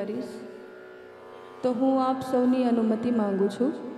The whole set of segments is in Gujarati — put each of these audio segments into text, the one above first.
કરીશ. તો હું આપ સૌની અનુમતિ માંગુ છું.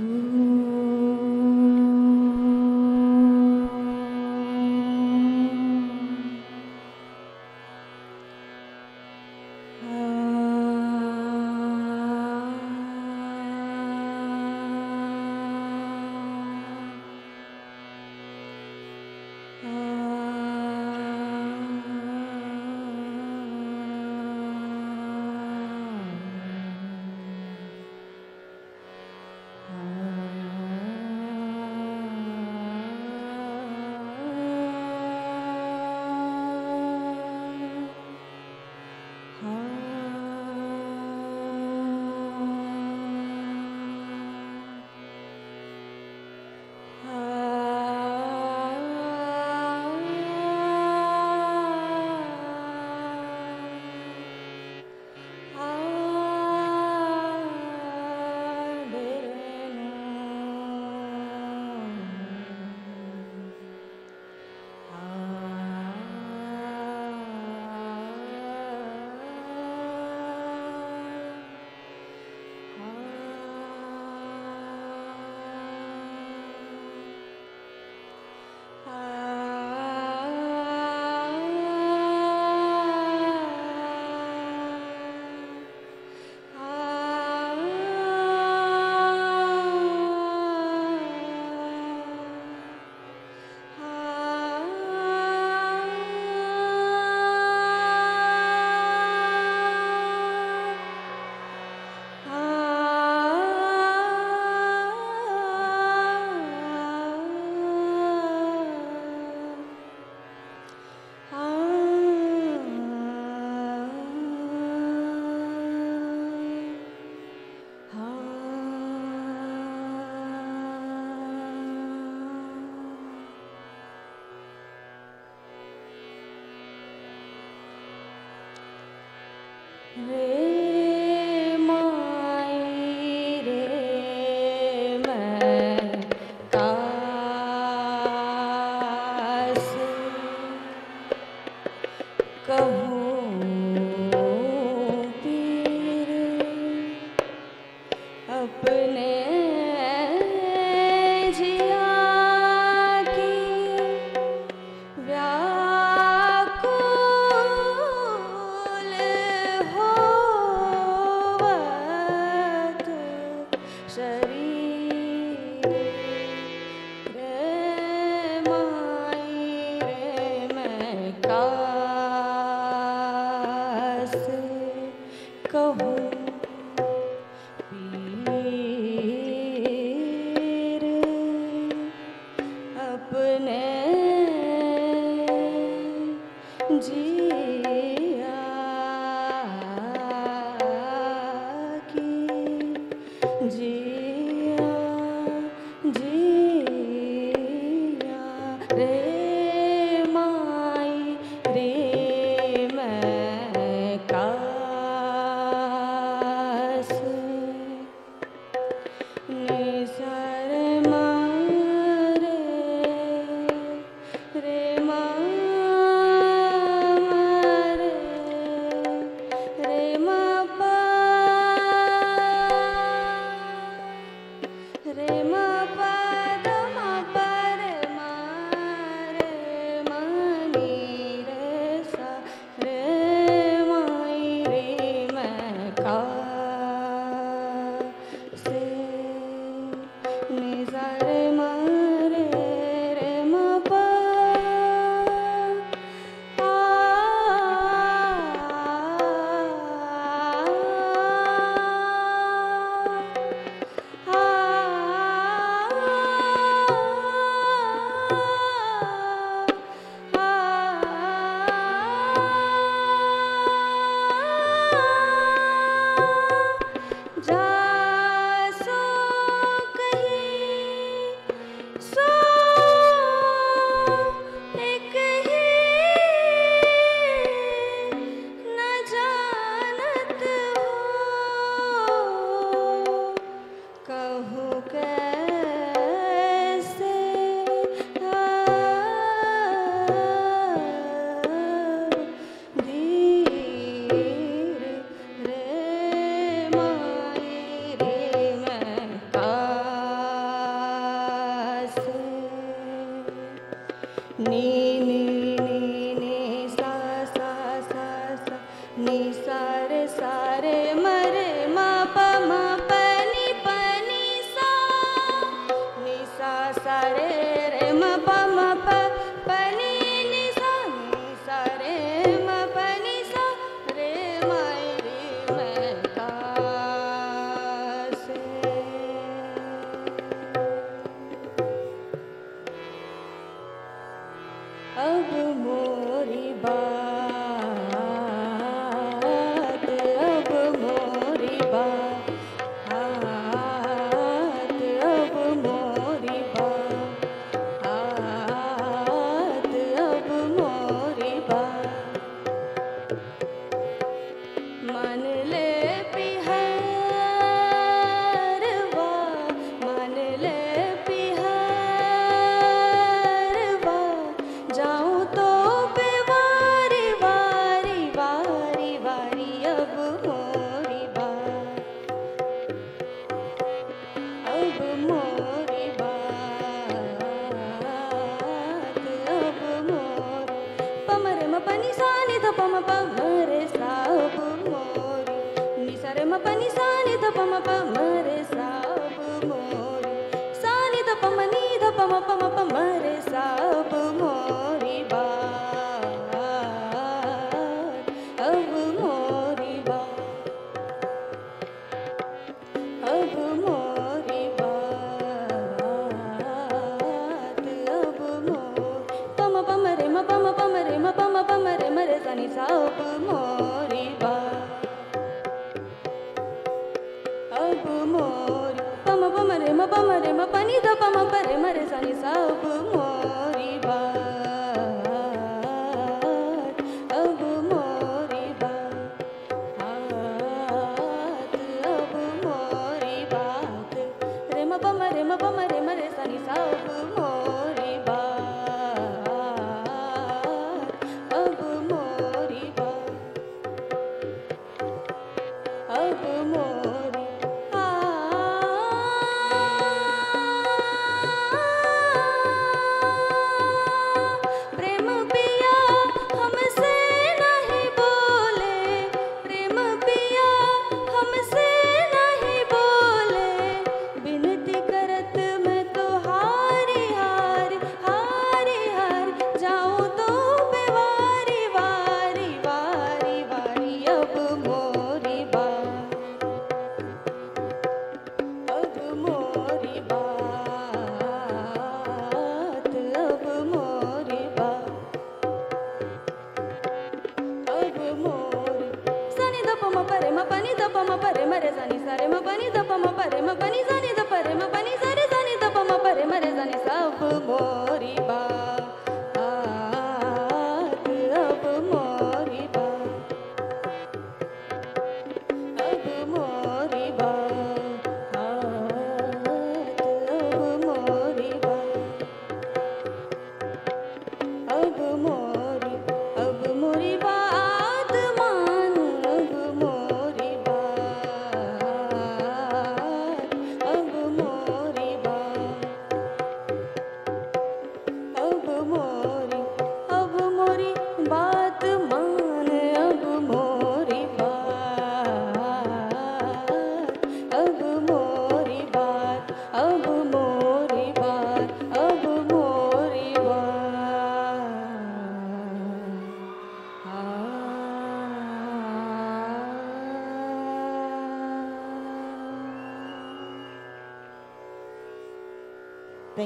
Mm.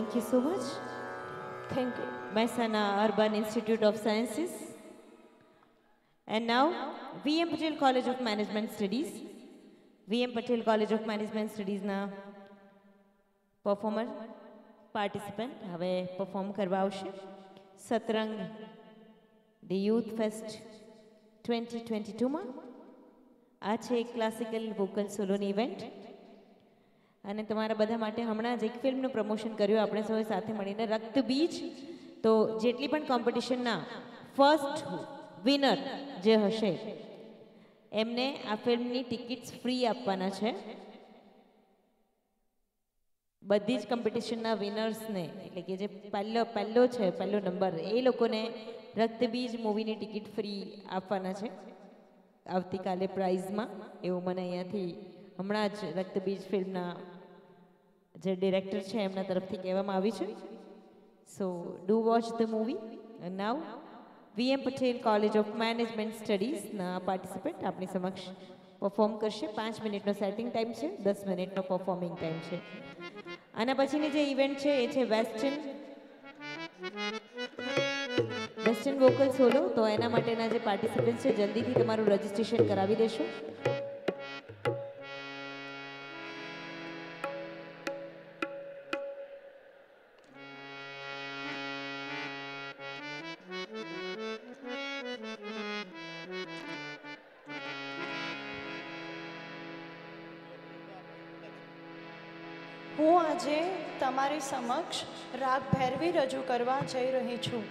Thank you so much. Thank you. Maisana uh, Urban Institute of Sciences. And now, VM Patel College of Management Studies. VM Patel College of Management Studies na performer, participant, have perform કરવા Satrang, the Youth Fest 2022 ma. Ache classical vocal solo event. event. અને તમારા બધા માટે હમણાં જ એક ફિલ્મનું પ્રમોશન કર્યું. આપણે સૌ સાથે મળીને રક્તબીજ તો જેટલી પણ કોમ્પિટિશનના ફર્સ્ટ વિનર જે હશે, એમને આ ફિલ્મની ટિકિટ્સ ફ્રી આપવાના છે. બધી જ કોમ્પિટિશનના વિનર્સને એટલે કે જે પહેલો પહેલો છે, પહેલો નંબર એ લોકોને રક્તબીજ મૂવીની ટિકિટ ફ્રી આપવાના છે. આવતીકાલે પ્રાઇઝમાં એવું મને અહીંયાથી હમણાં જ રક્તબીજ ફિલ્મના જે ડિરેક્ટર છે, એમના તરફથી કહેવામાં આવ્યું છે. So do watch the movie now V M Patel college of management સ્ટડીઝના participant આપણી સમક્ષ પરફોર્મ કરશે. પાંચ મિનિટનો સેટિંગ ટાઈમ છે, દસ મિનિટનો પરફોર્મિંગ ટાઈમ છે. આના પછીની જે ઇવેન્ટ છે, એ છે વેસ્ટર્ન વેસ્ટર્ન વોકલ સોલો તો એના માટેના જે પાર્ટિસિપન્ટ છે, જલ્દીથી તમારું રજિસ્ટ્રેશન કરાવી દેશો. તમારી સમક્ષ રાગ ભૈરવી રજૂ કરવા જઈ રહી છું.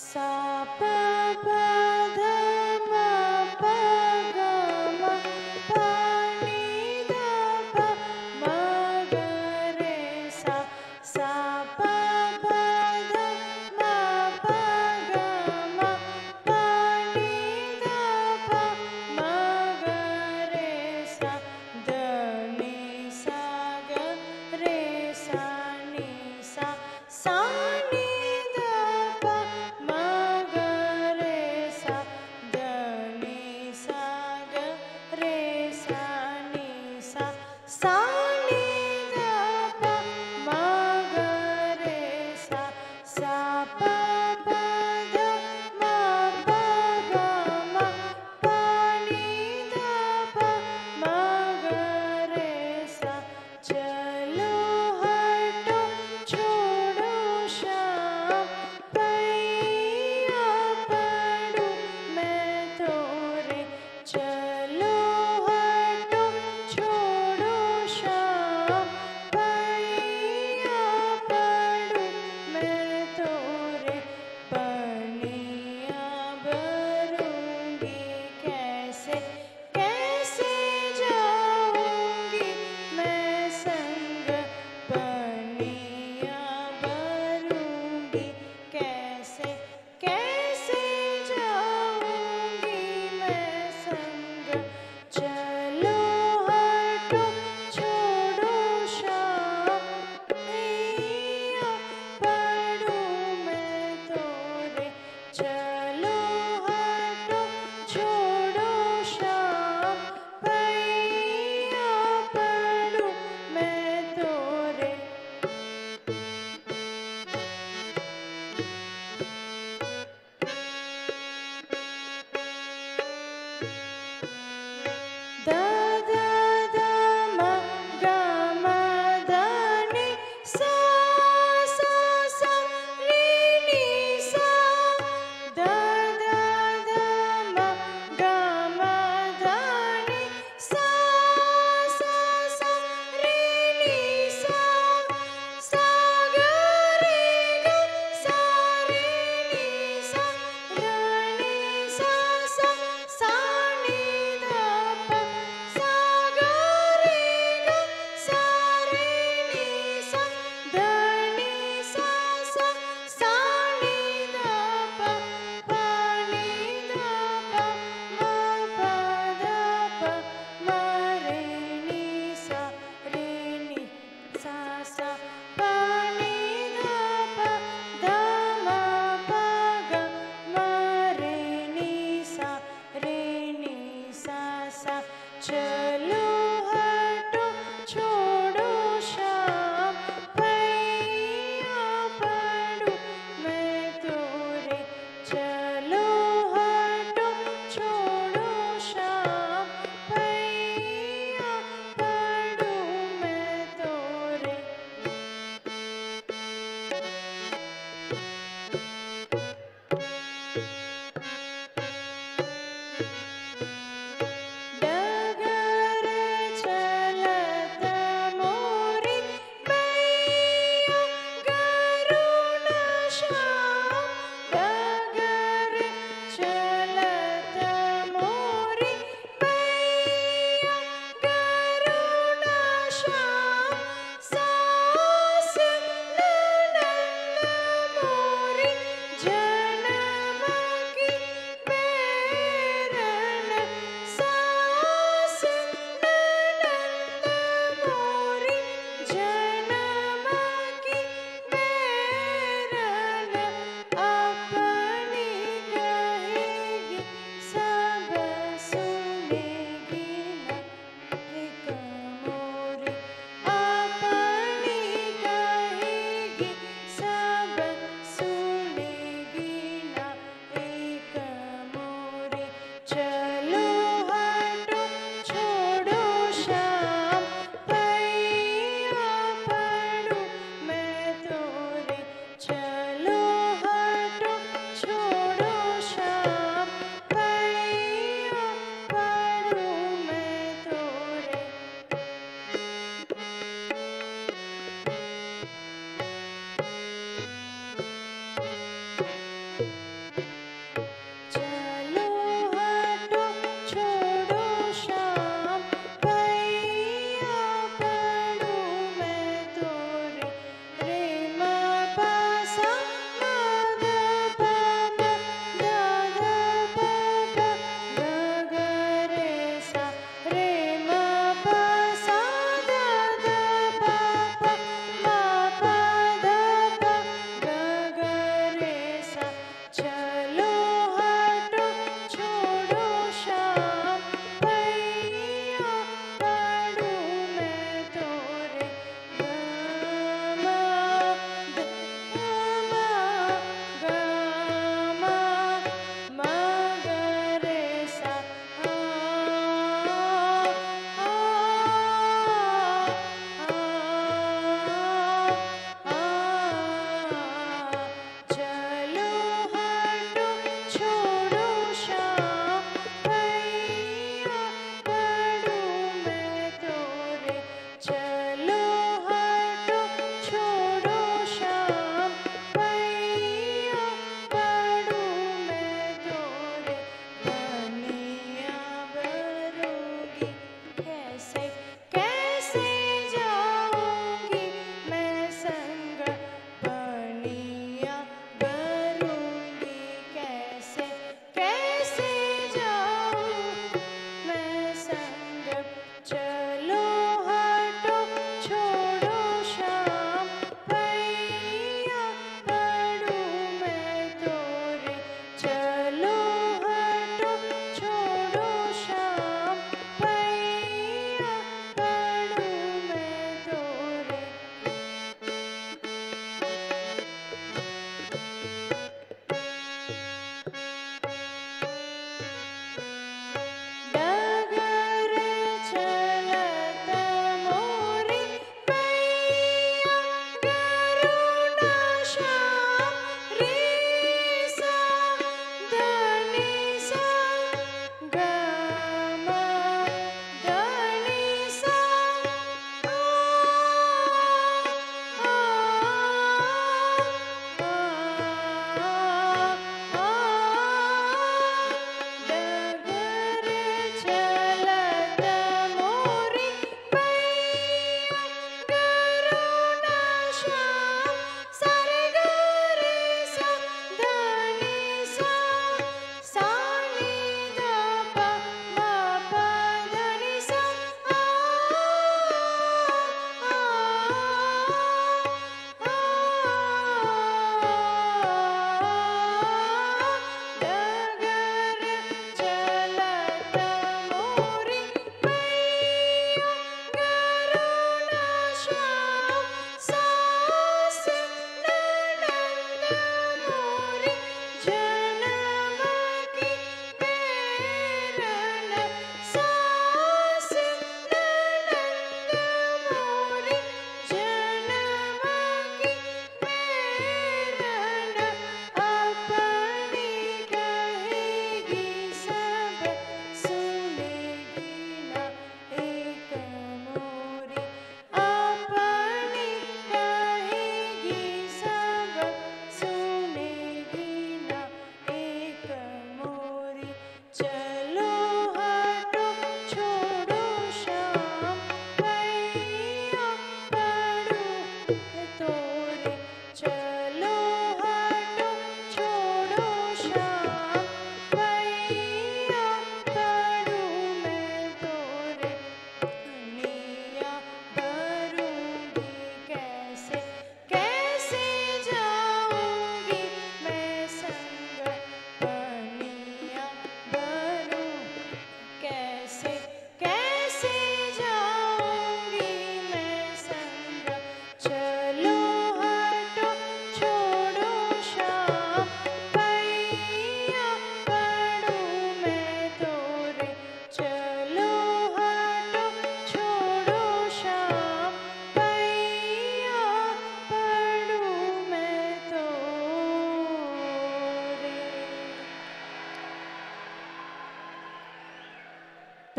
Sa, ba, ba.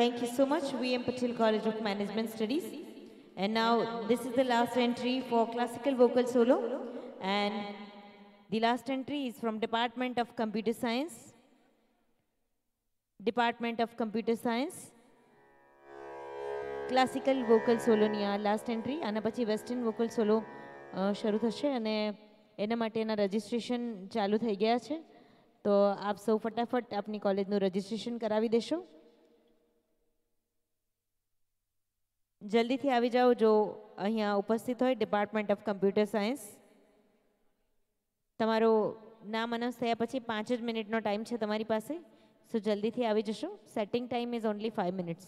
Thank you so much, VM Patil College of Management Studies. And now, this is the last entry for classical vocal solo. And the last entry is from Department of Computer Science. Department of Computer Science. Classical vocal સોલોની આ લાસ્ટ એન્ટ્રી આના પછી વેસ્ટર્ન વોકલ સોલો શરૂ થશે અને એના માટેના રજિસ્ટ્રેશન ચાલુ થઈ ગયા છે તો આપ સૌ ફટાફટ આપની કોલેજનું રજિસ્ટ્રેશન કરાવી દેશો જલ્દીથી આવી જાઓ જો અહીંયા ઉપસ્થિત હોય ડિપાર્ટમેન્ટ ઓફ કમ્પ્યુટર સાયન્સ તમારો નામ અનાઉન્સ થયા પછી પાંચ જ મિનિટનો ટાઈમ છે તમારી પાસે. સો જલ્દીથી આવી જશો. Setting time is only five minutes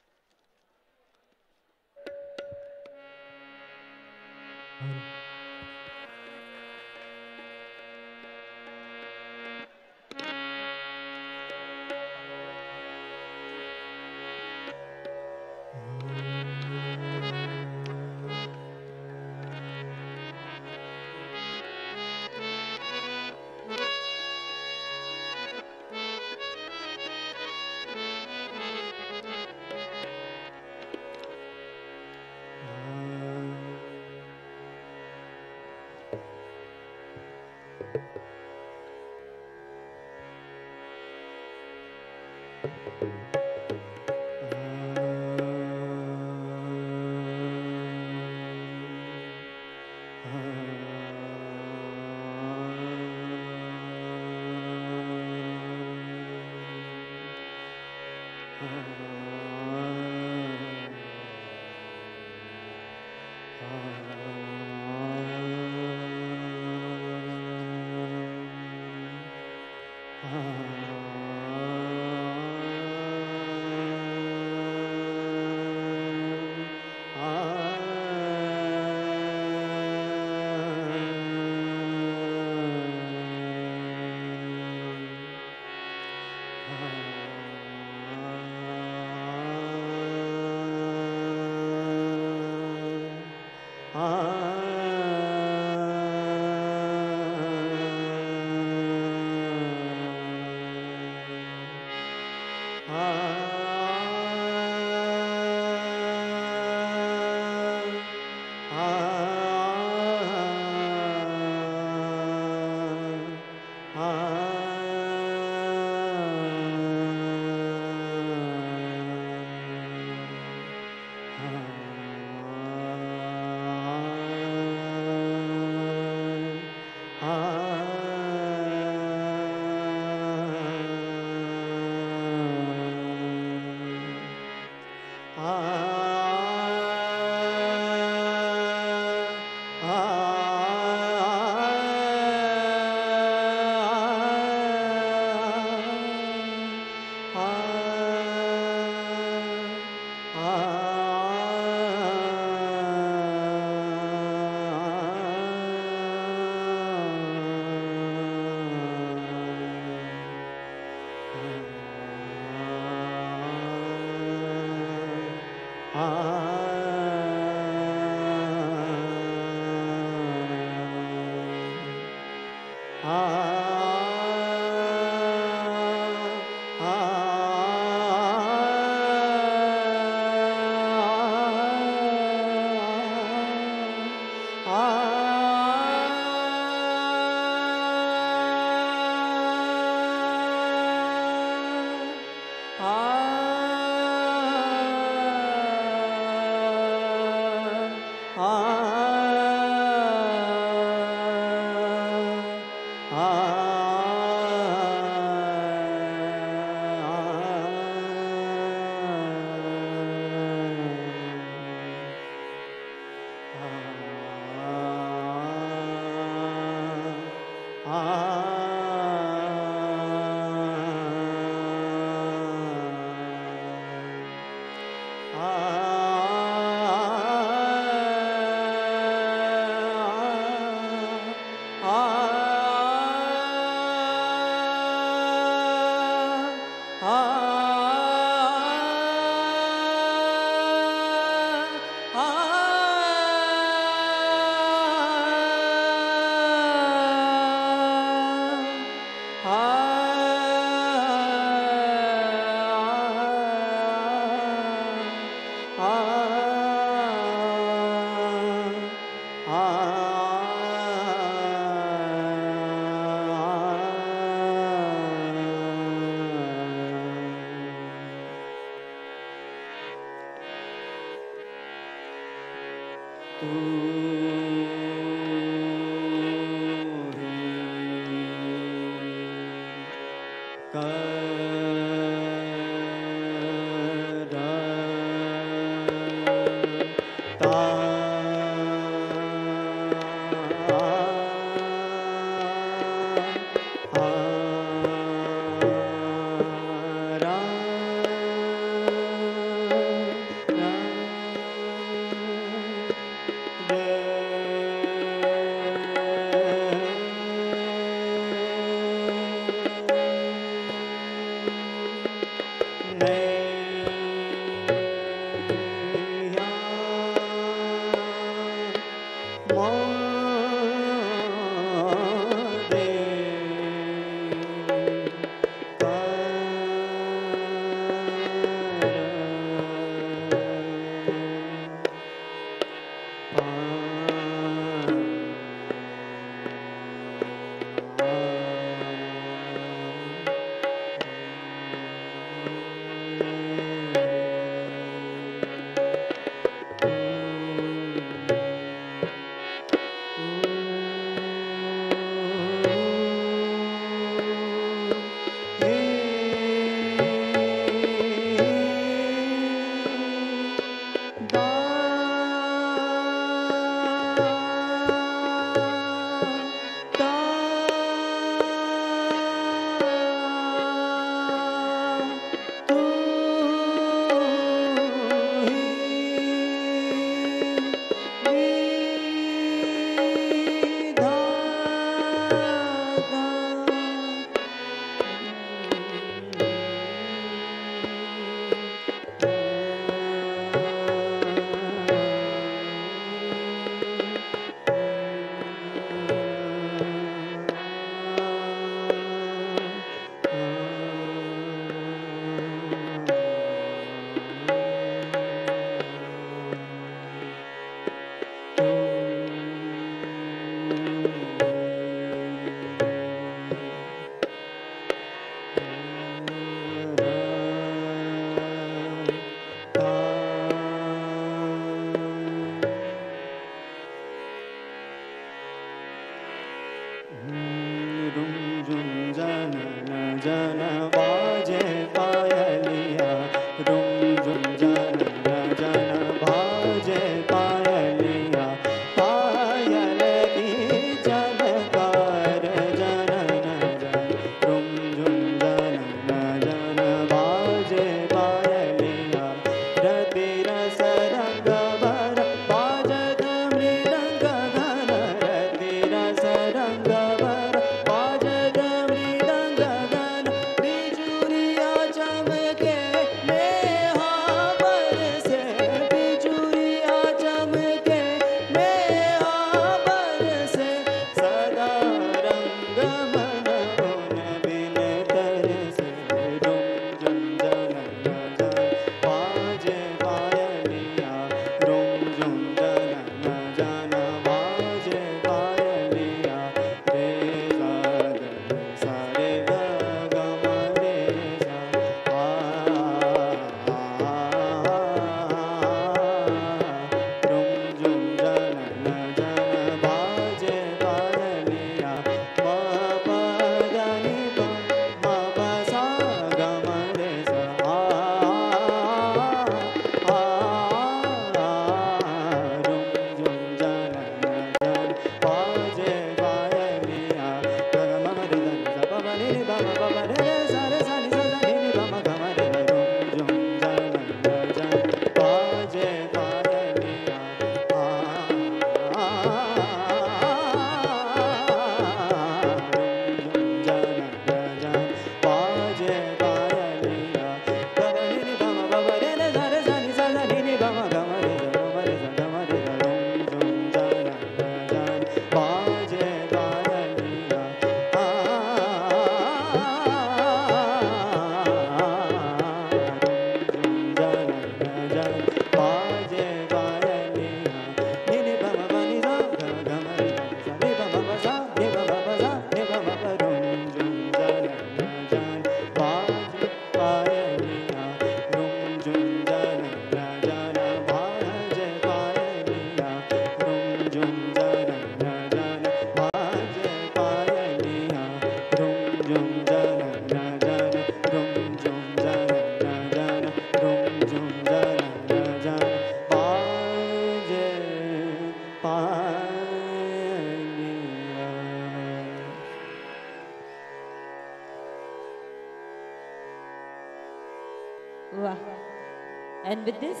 and with this,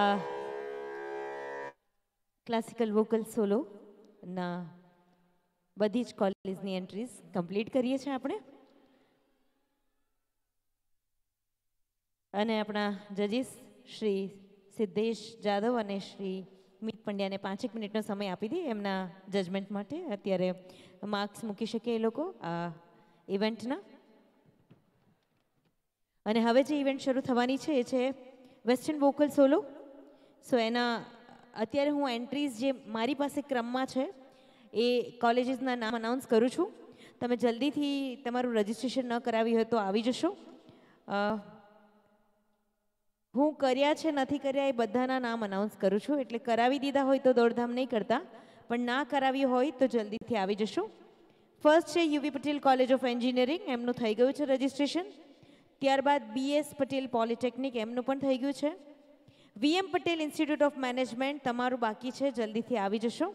આ ક્લાસિકલ વોકલ સોલો ના બધી જ કોલેજની એન્ટ્રીઝ કમ્પ્લીટ કરીએ છીએ આપણે. અને આપણા જજીસ શ્રી સિદ્ધેશ જાદવ અને શ્રી મિત પંડ્યાને પાંચેક મિનિટનો સમય આપી દઈએ એમના જજમેન્ટ માટે. અત્યારે માર્ક્સ મૂકી શકે એ લોકો આ ઇવેન્ટના અને હવે જે ઇવેન્ટ શરૂ થવાની છે એ છે વેસ્ટર્ન વોકલ સોલો સો એના, અત્યારે હું એન્ટ્રીઝ જે મારી પાસે ક્રમમાં છે, એ કોલેજીસના નામ અનાઉન્સ કરું છું. તમે જલ્દીથી તમારું રજિસ્ટ્રેશન ન કરાવી હોય તો આવી જશો. હું કર્યા છે, નથી કર્યા એ બધાના નામ અનાઉન્સ કરું છું. એટલે કરાવી દીધા હોય તો દોડધામ નહીં કરતા, પણ ના કરાવી હોય તો જલ્દીથી આવી જશો. ફર્સ્ટ છે U V Patel college of engineering એમનું થઈ ગયું છે રજિસ્ટ્રેશન ત્યારબાદ બીએસ પટેલ પોલિટેકનિક એમનું પણ થઈ ગયું છે. V M Patel institute of management તમારું બાકી છે, જલ્દીથી આવી જશો.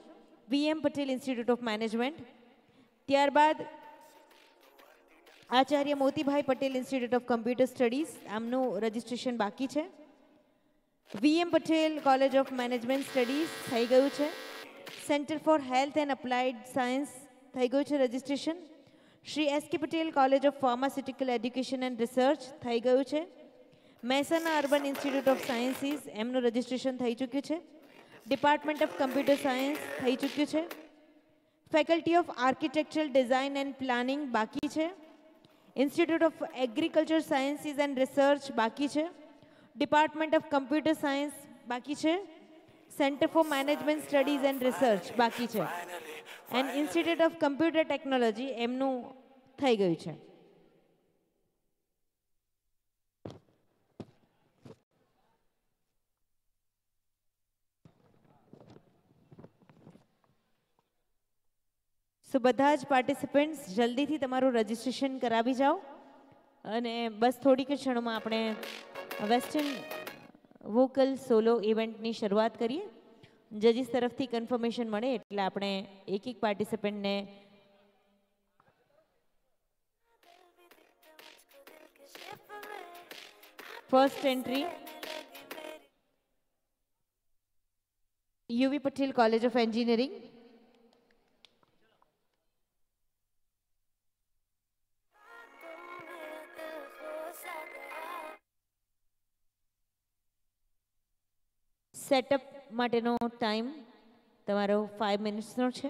V M Patel institute of management ત્યારબાદ Acharya Motibhai Patel institute of computer studies આમનું રજિસ્ટ્રેશન બાકી છે. V M Patel college of management studies થઈ ગયું છે. Centre for health and applied science થઈ ગયું છે registration Shri S K Patel college of pharmaceutical education and research થઈ ગયું છે. Mehsana urban institute of sciences એમનું રજિસ્ટ્રેશન થઈ ચૂક્યું છે. ડિપાર્ટમેન્ટ ઓફ કમ્પ્યુટર સાયન્સ થઈ ચૂક્યું છે. Faculty of architectural design and planning બાકી છે. Institute of agriculture sciences and research બાકી છે. ડિપાર્ટમેન્ટ ઓફ કમ્પ્યુટર સાયન્સ બાકી છે. Centre for management studies and research બાકી છે. And institute of computer technology એમનું થઈ ગયું છે. સો બધા જ પાર્ટિસિપન્ટ્સ જલ્દીથી તમારું રજિસ્ટ્રેશન કરાવી જાઓ. અને બસ થોડીક ક્ષણોમાં આપણે વેસ્ટર્ન વોકલ સોલો ઇવેન્ટની શરૂઆત કરીએ. જજીસ તરફથી કન્ફર્મેશન મળે એટલે આપણે એક એક પાર્ટિસિપન્ટને first entry U V Patel college of engineering setup માટેનો ટાઈમ તમારો ફાઇવ મિનિટ્સનો છે.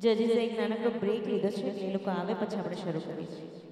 જજીસે એક નાનકડો બ્રેક લીધો છે એ લોકો આવે પછી આપણે શરૂ કરીએ. Hello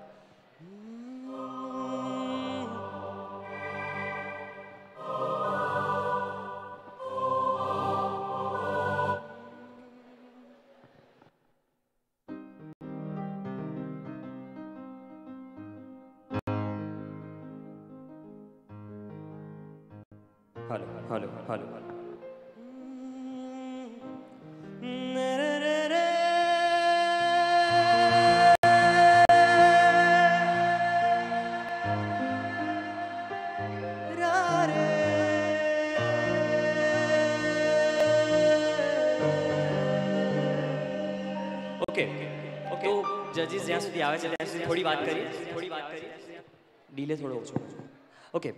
Okay. Okay. તો જજીસ જ્યાં સુધી આવે છે ત્યાં સુધી થોડી વાત કરીએ. થોડી વાત કરીએ. ડીલે થોડો ઓછો. ઓકે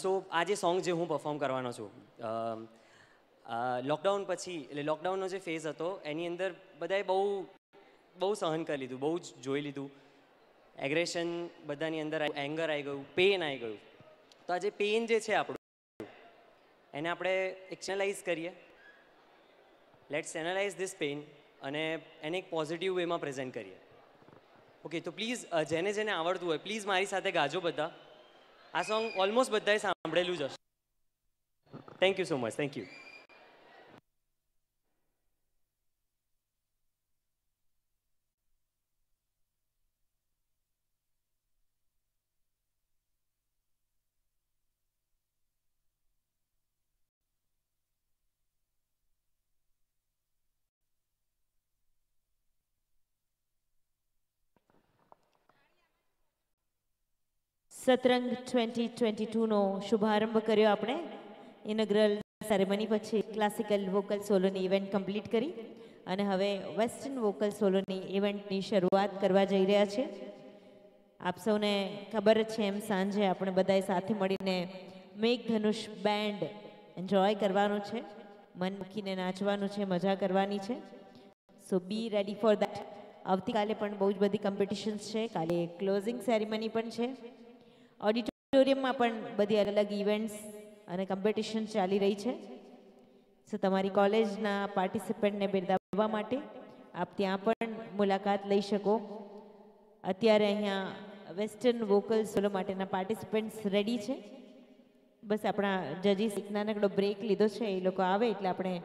સો આ જે સોંગ જે હું પરફોર્મ કરવાનો છું લોકડાઉન પછી એટલે લોકડાઉનનો જે ફેઝ હતો એની અંદર બધાએ બહુ બહુ સહન કરી લીધું બહુ જ જોઈ લીધું. એગ્રેશન બધાની અંદર એંગર આવી ગયું પેન આવી ગયું. તો આ જે પેન જે છે આપણું એને આપણે એક્શનલાઇઝ કરીએ. લેટ્સ એનાલાઇઝ ધીસ પેન અને એને એક પોઝિટિવ વેમાં પ્રેઝન્ટ કરીએ. ઓકે તો પ્લીઝ જેને જેને આવડતું હોય પ્લીઝ મારી સાથે ગાજો બધા. આ સોંગ ઓલમોસ્ટ બધાએ સાંભળેલું જ હશે. Thank you so much thank you Satrang twenty twenty ટુનો શુભારંભ કર્યો આપણે. ઇનગ્રલ સેરેમની પછી ક્લાસિકલ વોકલ સોલોની ઇવેન્ટ કમ્પ્લીટ કરી. અને હવે વેસ્ટર્ન વોકલ સોલોની ઇવેન્ટની શરૂઆત કરવા જઈ રહ્યા છે આપ સૌને ખબર છે એમ સાંજે આપણે બધાએ સાથે મળીને મેઘધનુષ બેન્ડ એન્જોય કરવાનું છે. મન મૂકીને નાચવાનું છે, મજા કરવાની છે. So be ready for that આવતીકાલે પણ બહુ જ બધી કોમ્પિટિશન્સ છે. કાલે ક્લોઝિંગ સેરેમની પણ છે. ઓડિટોરિયમમાં પણ બધી અલગ અલગ ઇવેન્ટ્સ અને કોમ્પિટિશન ચાલી રહી છે. સો તમારી કોલેજના પાર્ટિસિપન્ટને બિરદાવવા માટે આપ ત્યાં પણ મુલાકાત લઈ શકો. અત્યારે અહીંયા વેસ્ટર્ન વોકલ સોલો માટેના પાર્ટિસિપન્ટ્સ રેડી છે. બસ આપણા જજીસ એક નાનકડો બ્રેક લીધો છે, એ લોકો આવે એટલે આપણે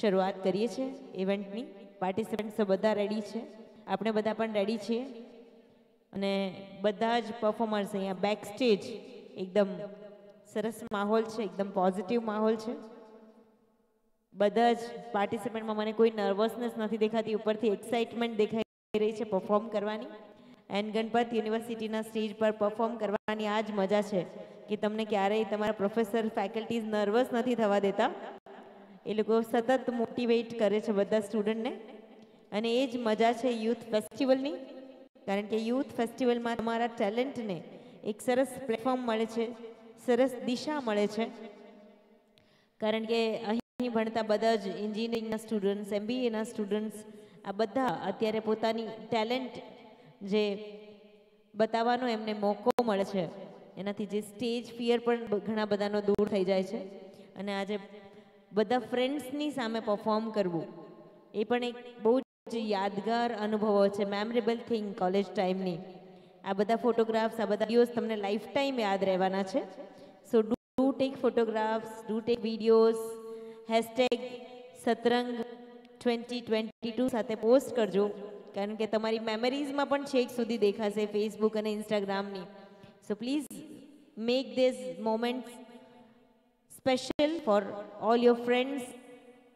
શરૂઆત કરીએ છીએ ઇવેન્ટની પાર્ટિસિપન્ટ્સ બધા રેડી છે. આપણે બધા પણ રેડી છીએ. અને બધા જ પરફોર્મર્સ અહીંયા બેક સ્ટેજ એકદમ સરસ માહોલ છે, એકદમ પોઝિટિવ માહોલ છે. બધા જ પાર્ટિસિપન્ટમાં મને કોઈ નર્વસનેસ નથી દેખાતી, ઉપરથી એક્સાઇટમેન્ટ દેખાઈ રહી છે પરફોર્મ કરવાની. એન્ડ ગણપત યુનિવર્સિટીના સ્ટેજ પર પરફોર્મ કરવાની આ જ મજા છે કે તમને ક્યારેય તમારા પ્રોફેસર ફેકલ્ટીઝ નર્વસ નથી થવા દેતા. એ લોકો સતત મોટિવેટ કરે છે બધા સ્ટુડન્ટને અને એ જ મજા છે યુથ ફેસ્ટિવલની કારણ કે યુથ ફેસ્ટિવલમાં તમારા ટેલેન્ટને એક સરસ પ્લેટફોર્મ મળે છે, સરસ દિશા મળે છે. કારણ કે અહીં ભણતા બધા જ એન્જિનિયરિંગના સ્ટુડન્ટ્સ એમબીએના સ્ટુડન્ટ્સ આ બધા અત્યારે પોતાની ટેલેન્ટ જે બતાવવાનો એમને મોકો મળે છે. એનાથી જે સ્ટેજ ફિયર પણ ઘણા બધાનો દૂર થઈ જાય છે. અને આજે બધા ફ્રેન્ડ્સની સામે પરફોર્મ કરવું, એ પણ એક બહુ જ યાદગાર અનુભવો છે મેમરેબલ થિંગ કોલેજ ટાઈમની આ બધા ફોટોગ્રાફ્સ આ બધા વિડીયોઝ તમને લાઈફ ટાઈમ યાદ રહેવાના છે. So do take photographs do take videos hashtag Satrang twenty twenty two સાથે પોસ્ટ કરજો. કારણ કે તમારી મેમરીઝમાં પણ છેક સુધી દેખાશે ફેસબુક અને ઇન્સ્ટાગ્રામની so please make this moments special for all your friends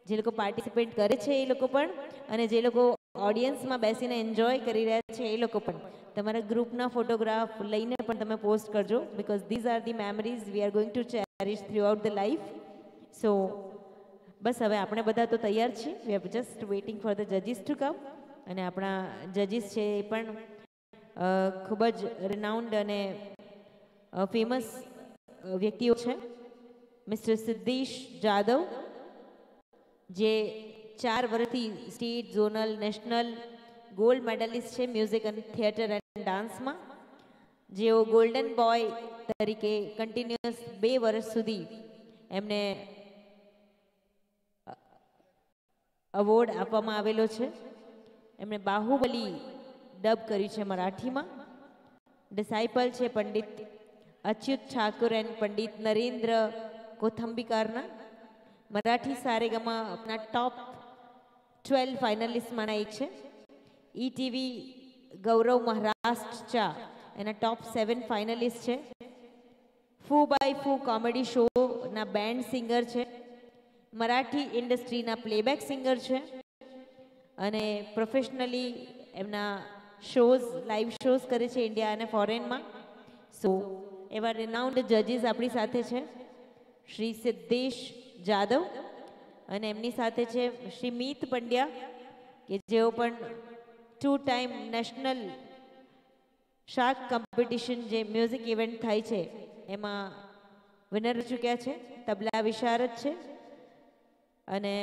જે લોકો પાર્ટિસિપેટ કરે છે એ લોકો પણ અને જે લોકો ઓડિયન્સમાં બેસીને એન્જોય કરી રહ્યા છે એ લોકો પણ. તમારા ગ્રુપના ફોટોગ્રાફ લઈને પણ તમે પોસ્ટ કરજો because these are the memories we are going to cherish through the life so બસ હવે આપણે બધા તો તૈયાર છીએ. We are just waiting for the જજીસ to come અને આપણા જજીસ છે એ પણ ખૂબ જ રિનાઉન્ડ અને ફેમસ વ્યક્તિઓ છે. મિસ્ટર સિદ્ધિશ જાદવ જે ચાર વર્ષથી state, zonal, national gold medalist છે મ્યુઝિક અને થિયેટર એન્ડ ડાન્સમાં. જેઓ ગોલ્ડન બોય તરીકે કન્ટિન્યુઅસ બે વર્ષ સુધી એમને અવોર્ડ આપવામાં આવેલો છે. એમણે બાહુબલી ડબ કર્યું છે મરાઠીમાં. ડિસાઇપલ છે પંડિત અચ્યુત ઠાકુર એન્ડ પંડિત નરેન્દ્ર કોથંબીકારના. મરાઠી સારેગામાં આપણા ટોપ ટ્વેલ્વ ફાઇનલિસ્ટમાંના એક છે. ઈ ટીવી ગૌરવ મહારાષ્ટ્ર ચા એના ટોપ સેવન ફાઇનલિસ્ટ છે. ફૂ બાય ફૂ કોમેડી શોના બેન્ડ સિંગર છે. મરાઠી ઇન્ડસ્ટ્રીના પ્લેબેક સિંગર છે. અને પ્રોફેશનલી એમના શોઝ લાઈવ શોઝ કરે છે ઇન્ડિયા અને ફોરેનમાં સો એવા રિનાઉન્ડ જજીસ આપણી સાથે છે. શ્રી સિદ્ધેશ જાદવ અને એમની સાથે છે શ્રી મીત પંડ્યા, કે જેઓ પણ ટુ ટાઈમ નેશનલ શાર્ક કોમ્પિટિશન જે મ્યુઝિક ઇવેન્ટ થાય છે, એમાં વિનર ચૂક્યા છે, તબલા વિશારદ છે અને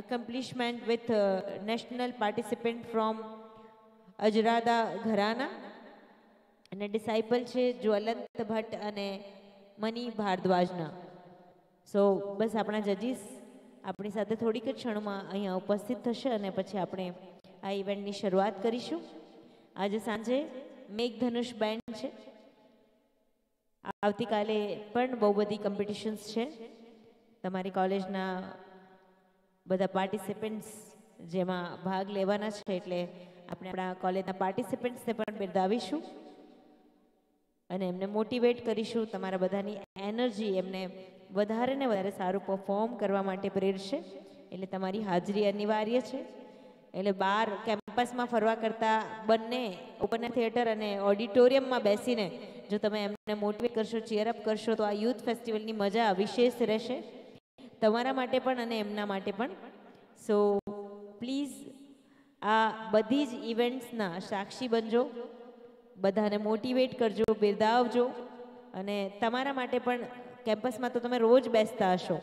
accomplishment with national participant from Ajrada gharana અને ડિસાઇપલ છે જ્વલંત ભટ્ટ અને મની ભારદ્વાજના. સો બસ આપણા જજીસ આપણી સાથે થોડીક જ ક્ષણમાં અહીંયા ઉપસ્થિત થશે અને પછી આપણે આ ઇવેન્ટની શરૂઆત કરીશું. આજે સાંજે મેઘધનુષ બેન્ડ છે. આવતીકાલે પણ બહુ બધી કોમ્પિટિશન્સ છે. તમારી કોલેજના બધા પાર્ટિસિપન્ટ્સ જેમાં ભાગ લેવાના છે એટલે આપણે આપણા કોલેજના પાર્ટિસિપન્ટ્સને પણ બિરદાવીશું. અને એમને મોટિવેટ કરીશું. તમારા બધાની એનર્જી એમને વધારે ને વધારે સારું પરફોર્મ કરવા માટે પ્રેરશે એટલે તમારી હાજરી અનિવાર્ય છે. એટલે બહાર કેમ્પસમાં ફરવા કરતાં બંને ઓપન થિયેટર અને ઓડિટોરિયમમાં બેસીને જો તમે એમને મોટિવેટ કરશો ચીયરઅપ કરશો, તો આ યુથ ફેસ્ટિવલની મજા વિશેષ રહેશે. તમારા માટે પણ અને એમના માટે પણ. સો પ્લીઝ આ બધી જ ઇવેન્ટ્સના સાક્ષી બનજો. બધાને મોટિવેટ કરજો, બિરદાવજો. અને તમારા માટે પણ કેમ્પસમાં તો તમે રોજ બેસતા હશો.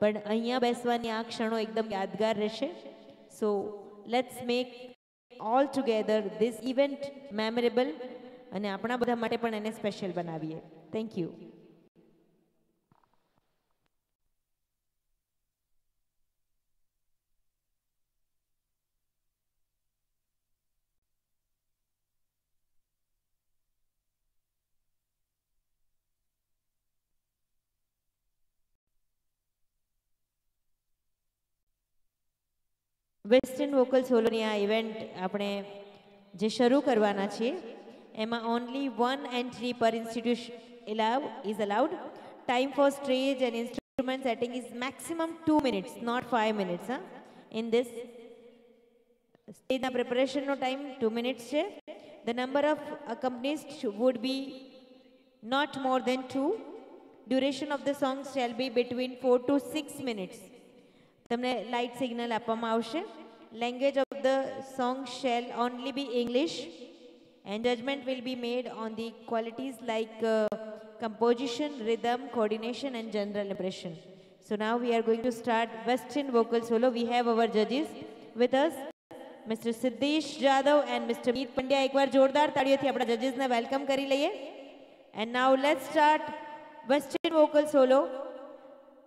પણ અહીંયા બેસવાની આ ક્ષણો એકદમ યાદગાર રહેશે. So let's make all together this event memorable અને આપણા બધા માટે પણ એને સ્પેશિયલ બનાવીએ. થેન્ક યુ વેસ્ટર્ન વોકલ સોલોની આ ઇવેન્ટ આપણે જે શરૂ કરવાના છીએ, એમાં only one entry per institution allow is allowed time for stage and instrument setting is maximum two minutes not five minutes હા ઇન ધીસ સ્ટેજના પ્રિપરેશનનો ટાઈમ ટુ મિનિટ્સ છે. The number of accompanist would be not more than two duration of the song shall be between four to six minutes તમને લાઇટ સિગ્નલ આપવામાં આવશે. Language of the song shall only be English and judgement will be made on the qualities like composition, rhythm, coordination, and general impression. So now we are going to start Western vocal solo. We have our judges with us, Mr. Siddesh Jadhav and Mr. Meet Pandya. એકવાર જોરદાર તાળીઓથી આપણા જજીસને વેલકમ કરી લઈએ and now let's start western vocal solo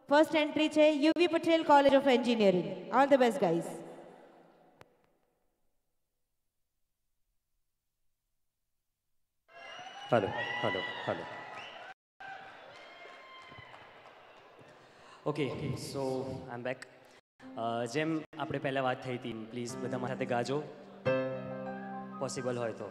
first entry છે UV Patel College of Engineering all the best guys Hello hello hello okay so I am back જેમ આપણે પહેલાં વાત થઈ હતી. પ્લીઝ બધા મારા સાથે ગાજો. પોસિબલ હોય તો.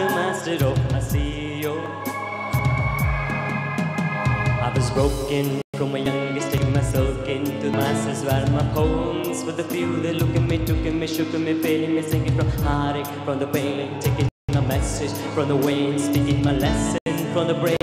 the master of CEO. I was broken from my youngest day, myself into masses where my poems for the few they look at me, took at me, shook at me, feeling me, singing from heartache, from the pain, taking a message from the wind, speaking my lesson from the brain.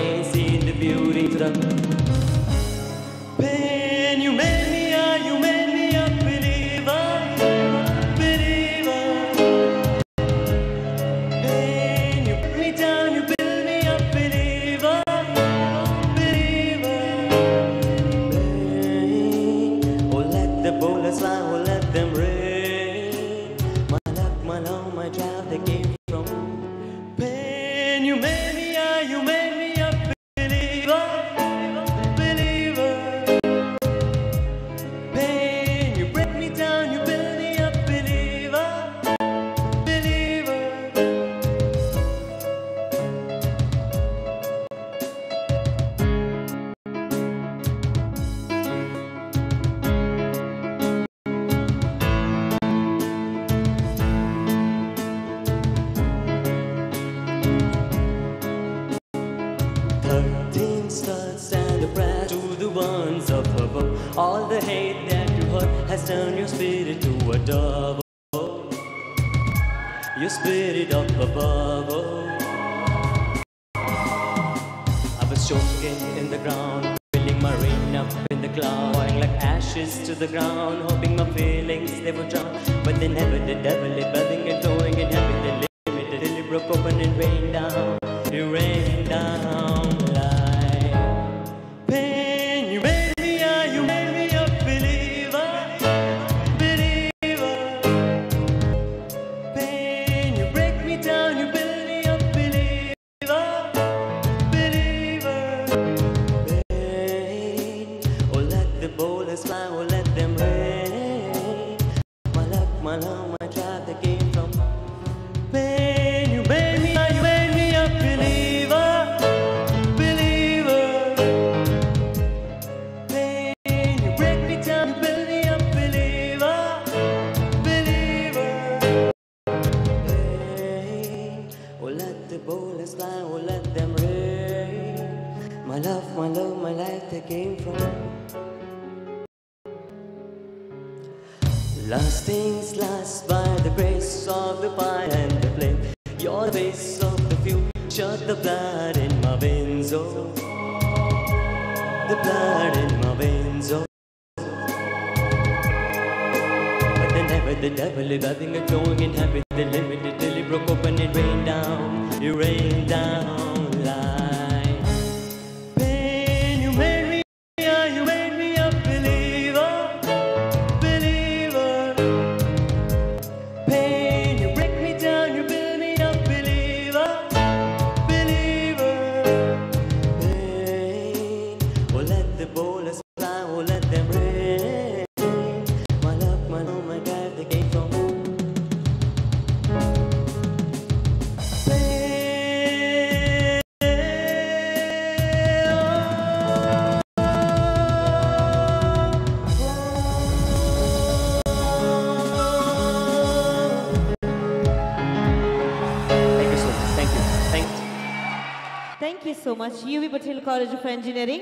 Much, UV Patel College of Engineering.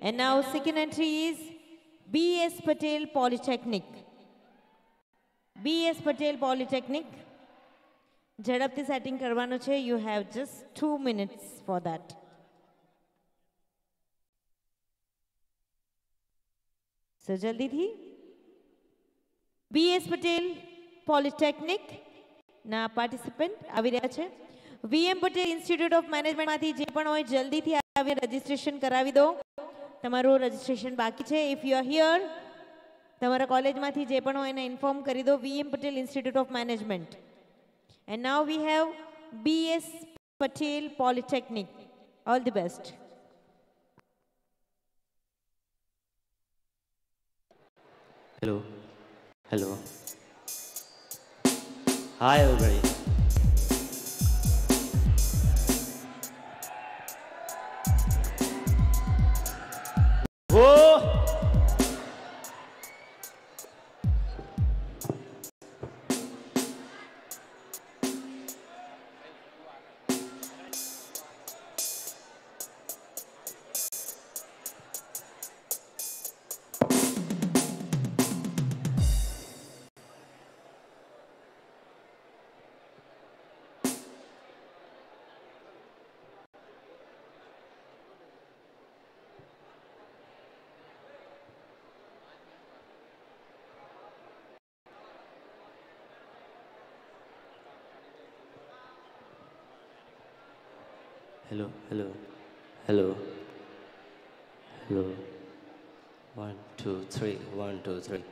And now second entry is BS Patel Polytechnic. BS Patel Polytechnic. ઝડપથી સેટિંગ કરવાનું છે you have just two minutes for that so જલ્દીથી બીએસ પટેલ પોલિટેકનિક ના પાર્ટિસિપન્ટ આવી રહ્યા છે વીએમ પટેલ ઇન્સ્ટિટ્યૂટ ઓફ મેનેજમેન્ટમાંથી જે પણ હોય, જલ્દીથી આવી રજીસ્ટ્રેશન કરાવી દો. તમારું રજીસ્ટ્રેશન બાકી છે. ઇફ યુ આર હિયર તમારા કોલેજમાંથી જે પણ હોય એને ઇન્ફોર્મ કરી દો. VM Patel institute of management and now we have BS Patel polytechnic all the best hello hello hi everybody. Vou Hello, hello, hello, hello. One, two, three, one, two, three.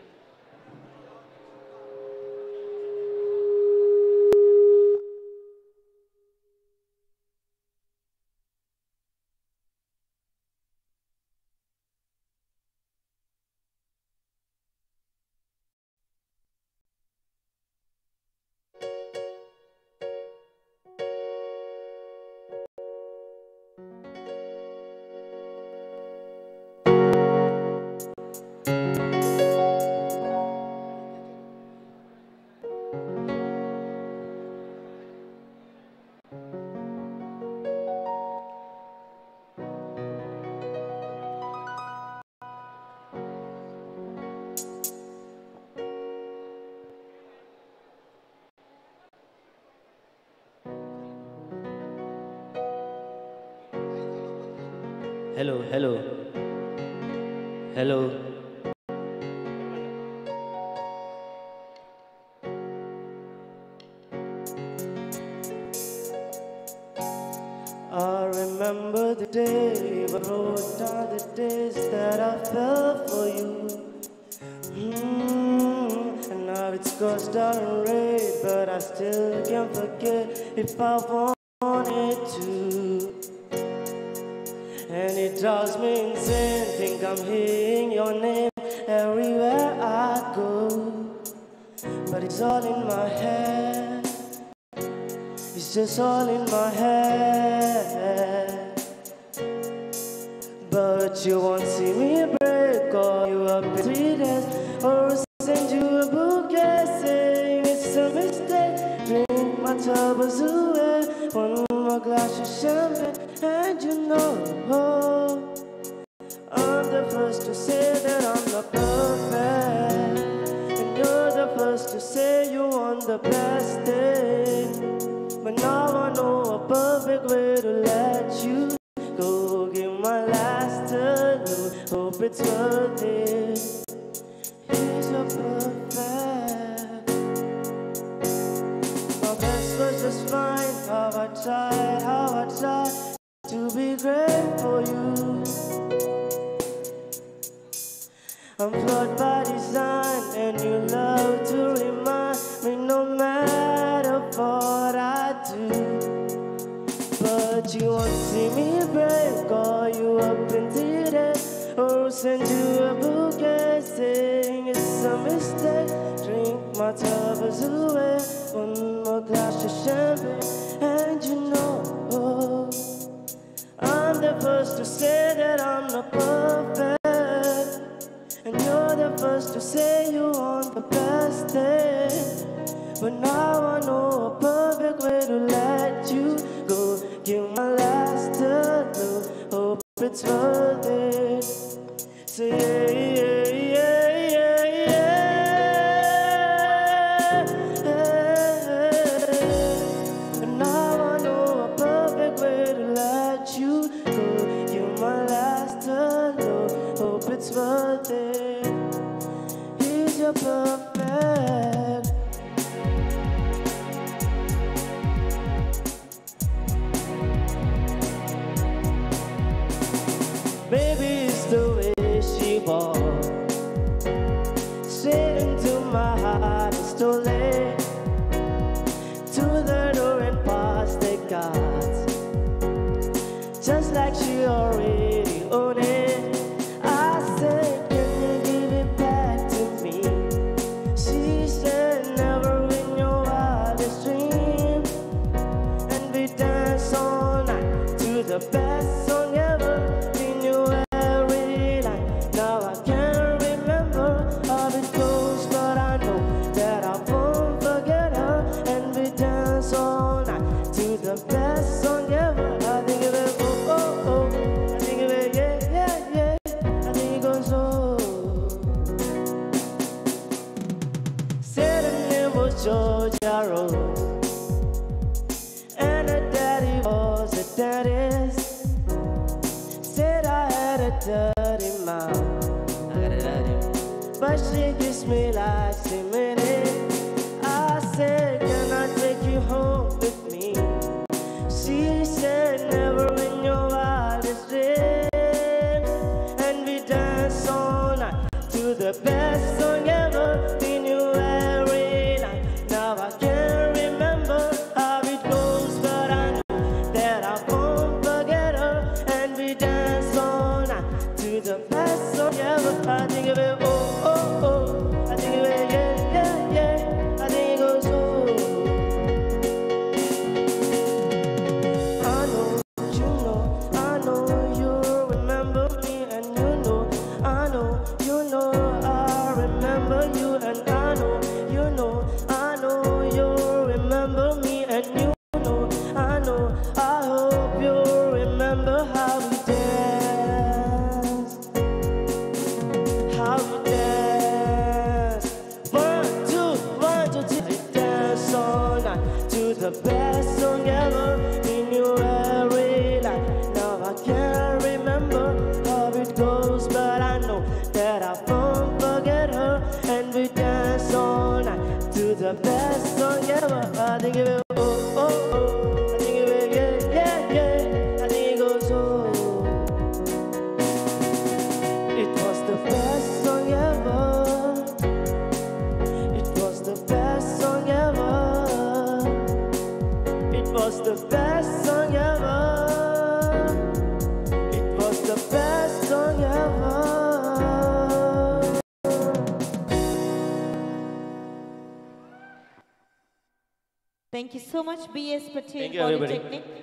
પછી પોલિટેકનિક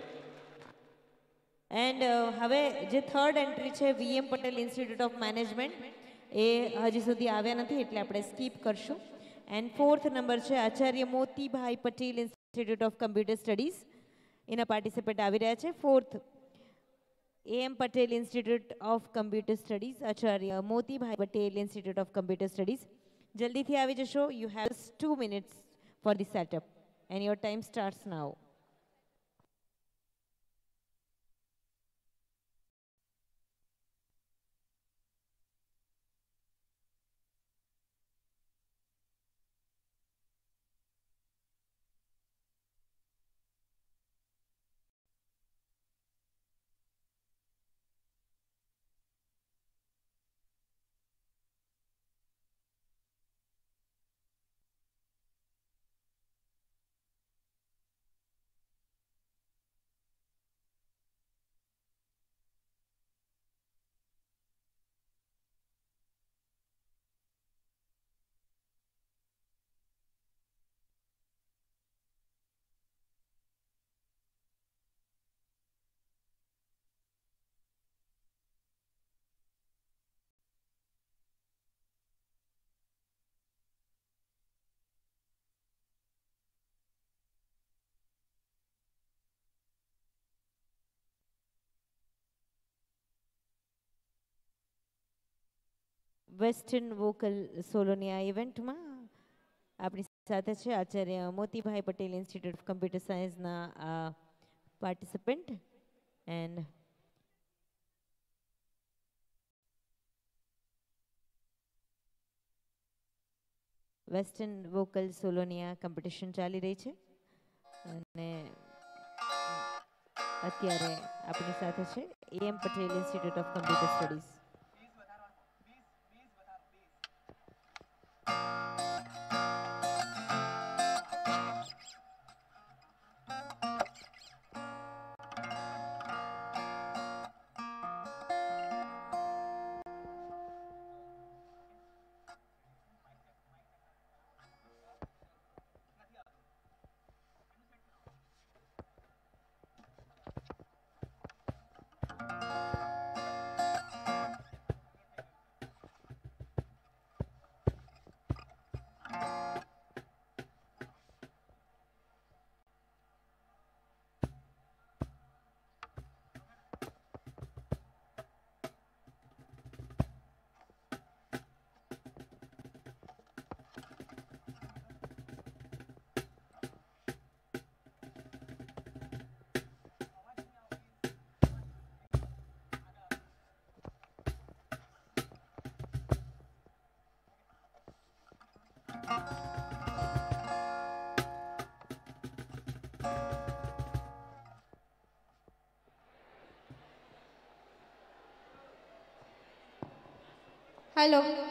એન્ડ uh, હવે જે થર્ડ એન્ટ્રી છે VM Patel institute of management એ હજી સુધી આવ્યા નથી એટલે આપણે સ્કીપ કરશું. એન્ડ ફોર્થ નંબર છે Acharya Motibhai Patel institute of computer studies એના પાર્ટિસિપેટ આવી રહ્યા છે. Fourth M Patel institute of computer studies Acharya Motibhai Patel institute of computer studies જલ્દીથી આવી જશો. You have two minutes for the setup and your time starts now western vocal સોલોની આ ઇવેન્ટમાં આપણી સાથે છે Acharya Motibhai Patel institute of computer સાયન્સના આ પાર્ટિસિપન્ટ એન્ડ વેસ્ટર્ન વોકલ સોલોની આ કોમ્પિટિશન ચાલી રહી છે. અને અત્યારે આપણી સાથે છે M Patel institute of computer studies hello.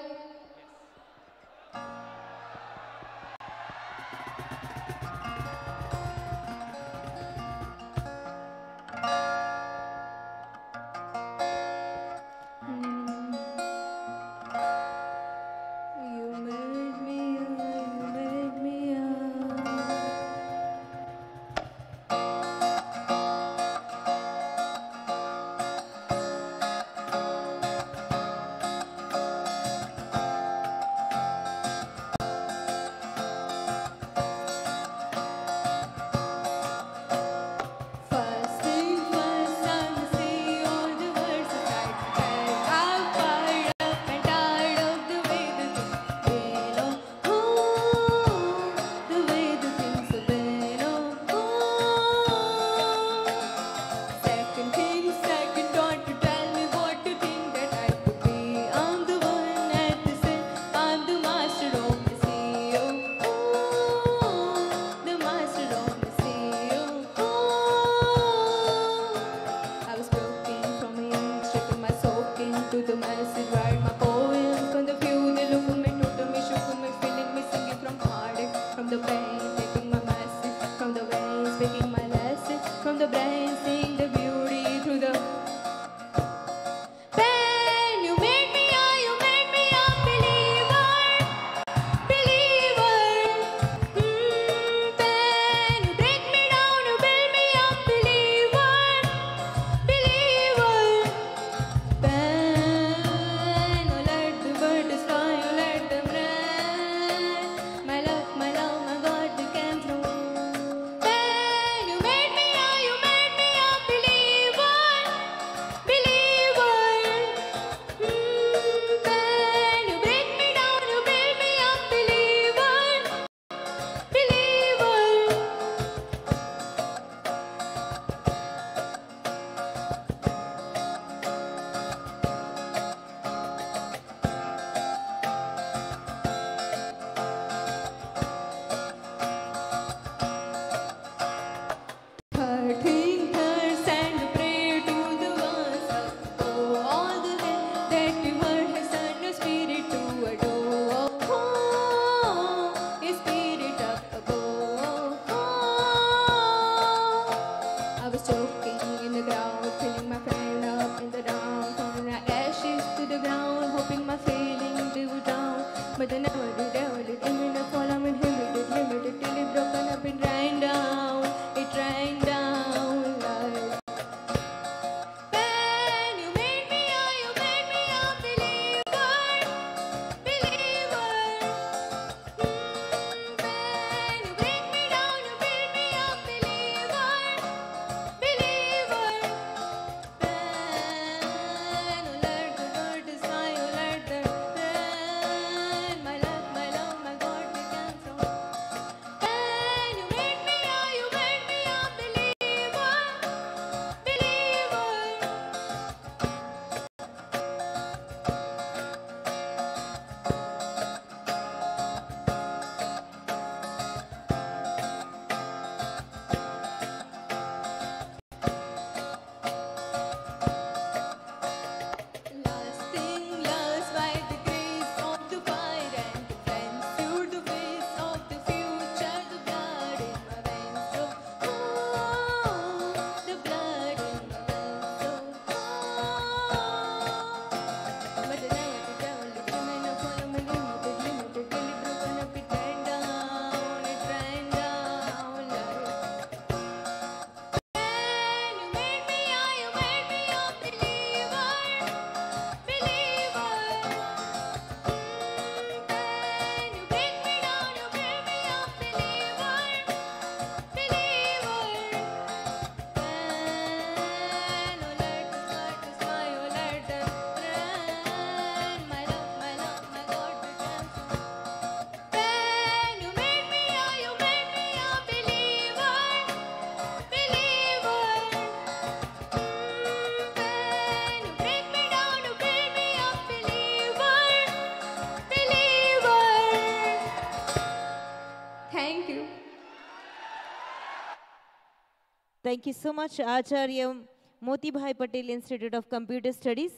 Thank you so much, Acharya Motibhai Patel Institute of Computer Studies.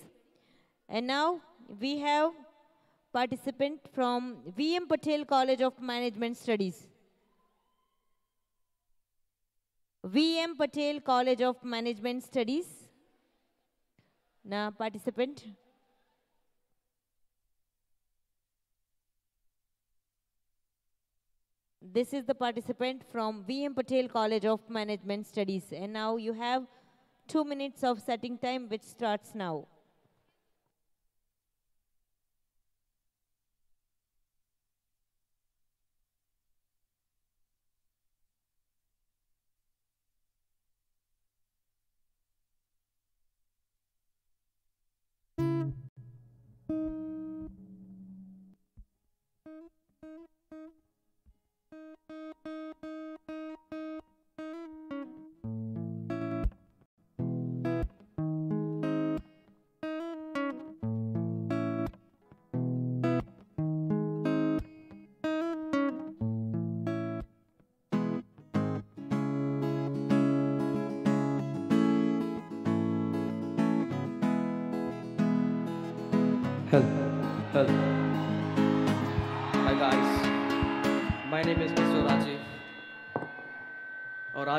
And now we have participant from VM Patel College of Management Studies. VM Patel College of Management Studies. Now participant. This is the participant from VM Patel College of Management Studies. And now you have two minutes of setting time, which starts now.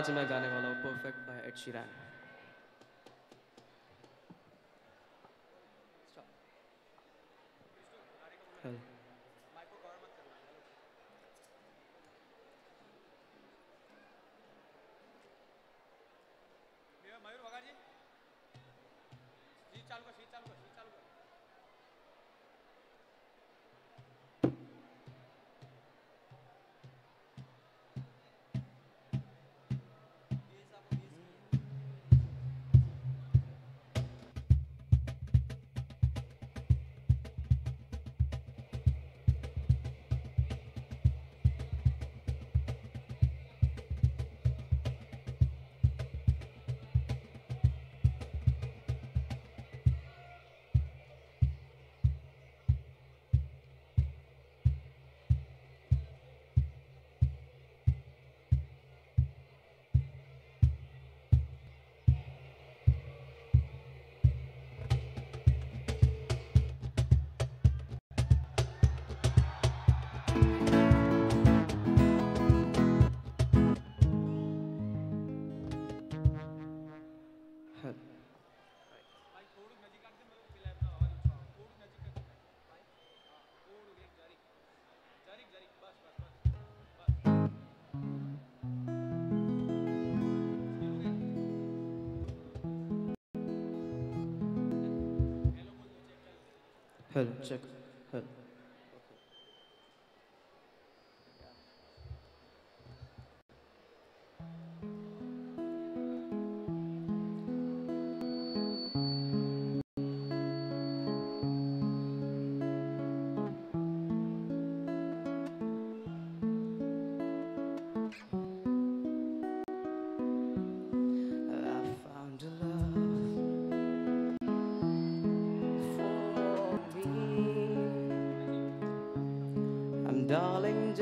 आज मैं गाने वाला हूँ perfect by Ed Sheeran حلو شكرا.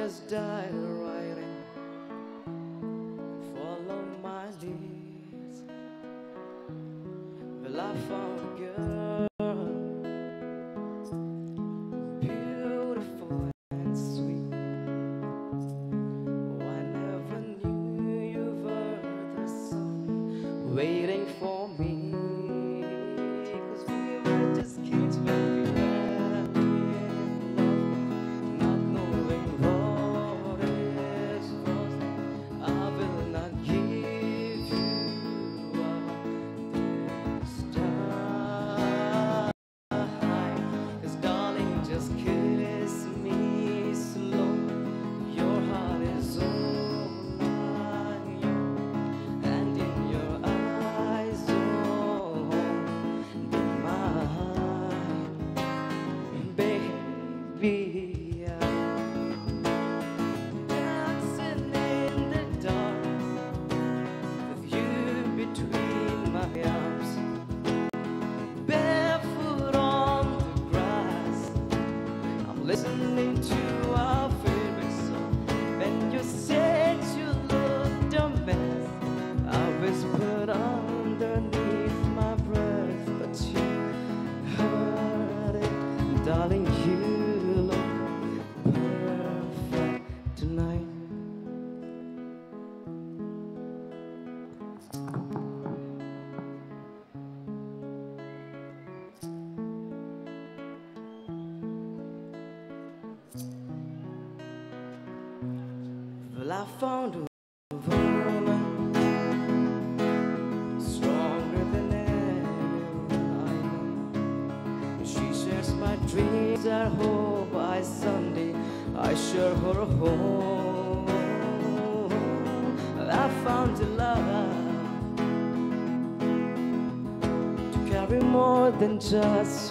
Just die writing. Follow my leads. Well, I found shares my dreams. I hope by Sunday I share her home. I found a love to carry more than just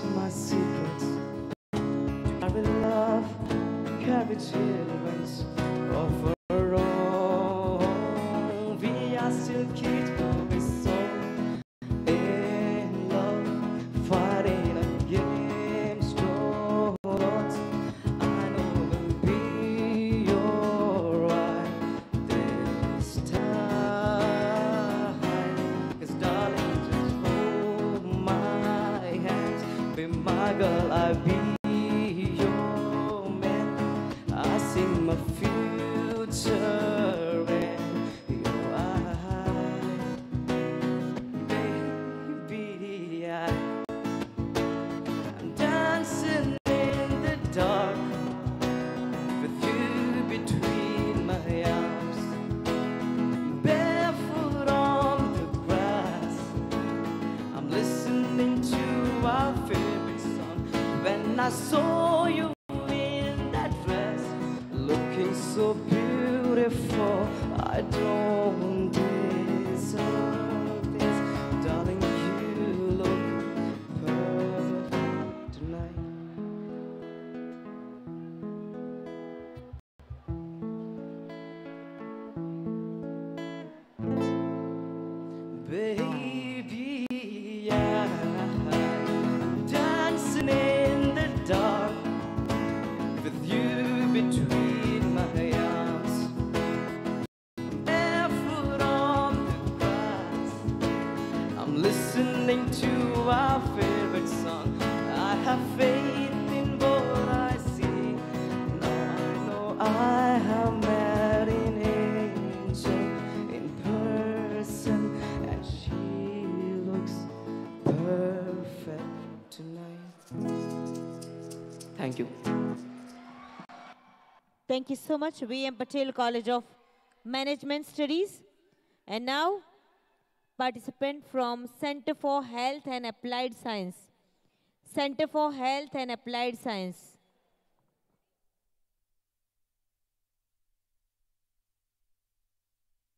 Thank you so much, VM Patel College of Management Studies. And now, participant from Center for Health and Applied Science. Center for Health and Applied Science.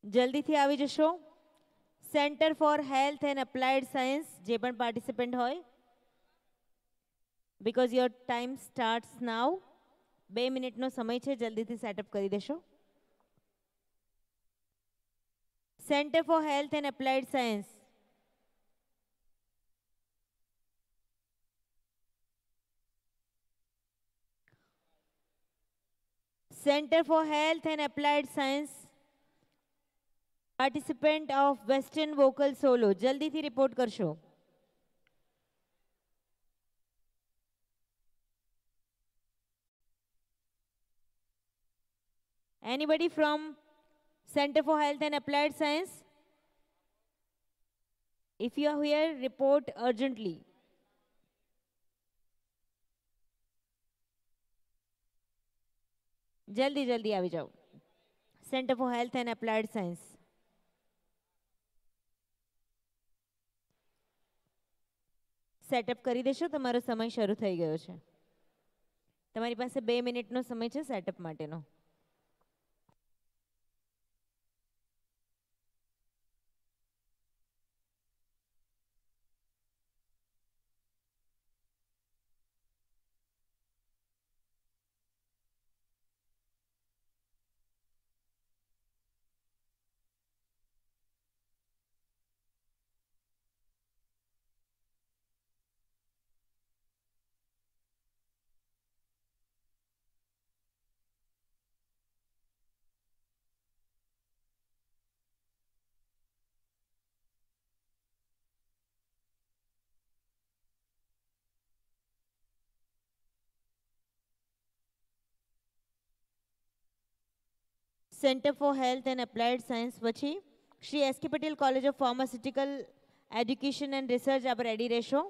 જલ્દીથી આવી જશો Centre for Health and Applied Science જે પણ પાર્ટિસિપન્ટ હોય because your time starts now બે મિનિટનો સમય છે, જલ્દીથી સેટઅપ કરી દેશો. Centre for health and applied science Center for Health and Applied Science. Participant of western vocal solo જલ્દીથી રિપોર્ટ કરશો. Anybody from Center for Health and Applied Science? If you are here, report urgently. જલ્દી જલ્દી આવી જાઓ centre for health and applied science setup કરી દેશો તમારો સમય શરૂ થઈ ગયો છે તમારી પાસે બે મિનિટનો સમય છે સેટઅપ માટેનો centre for health and applied science પછી Shri S K Patel college of pharmaceutical education and research આપ રેડી રહેશો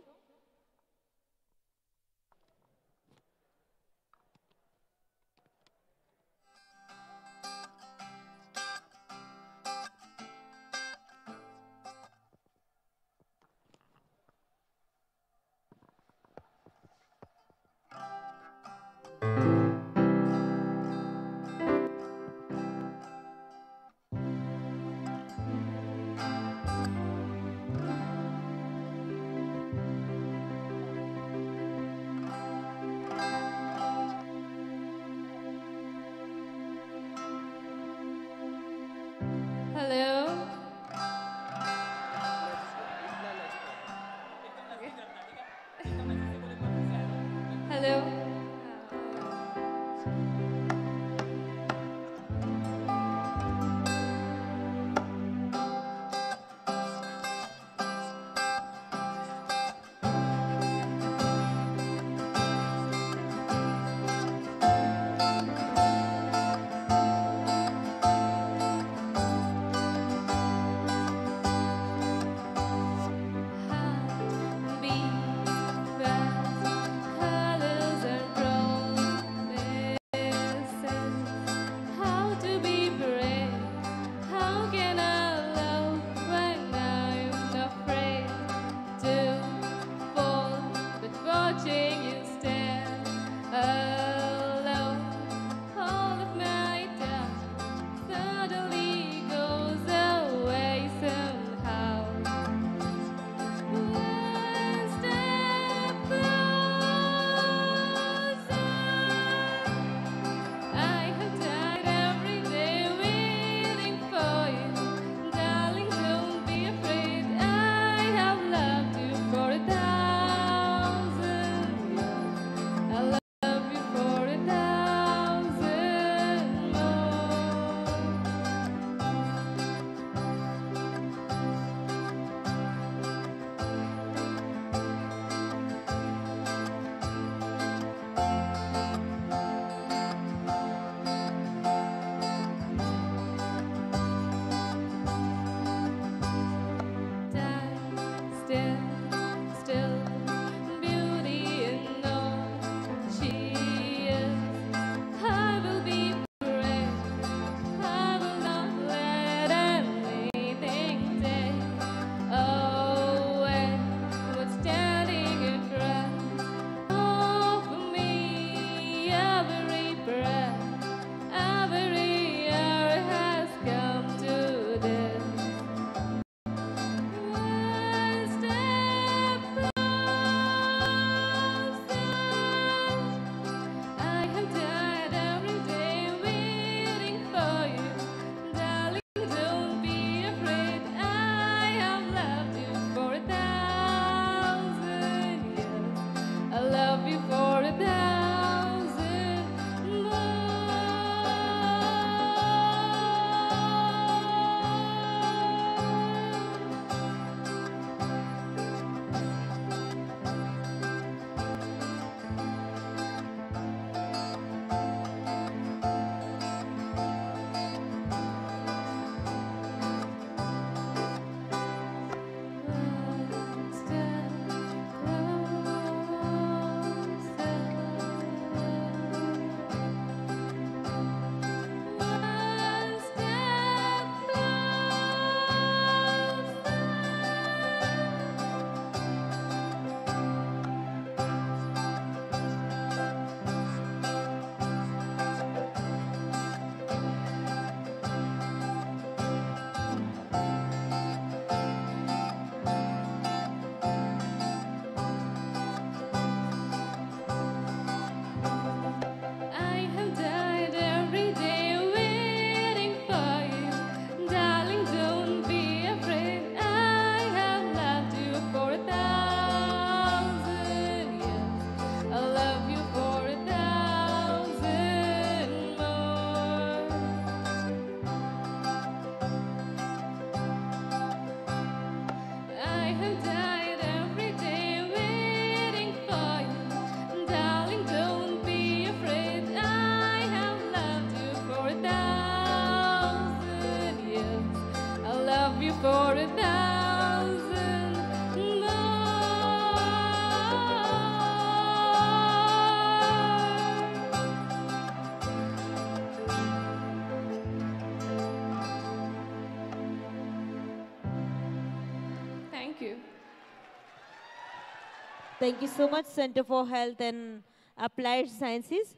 Thank you so much, Center for Health and Applied Sciences.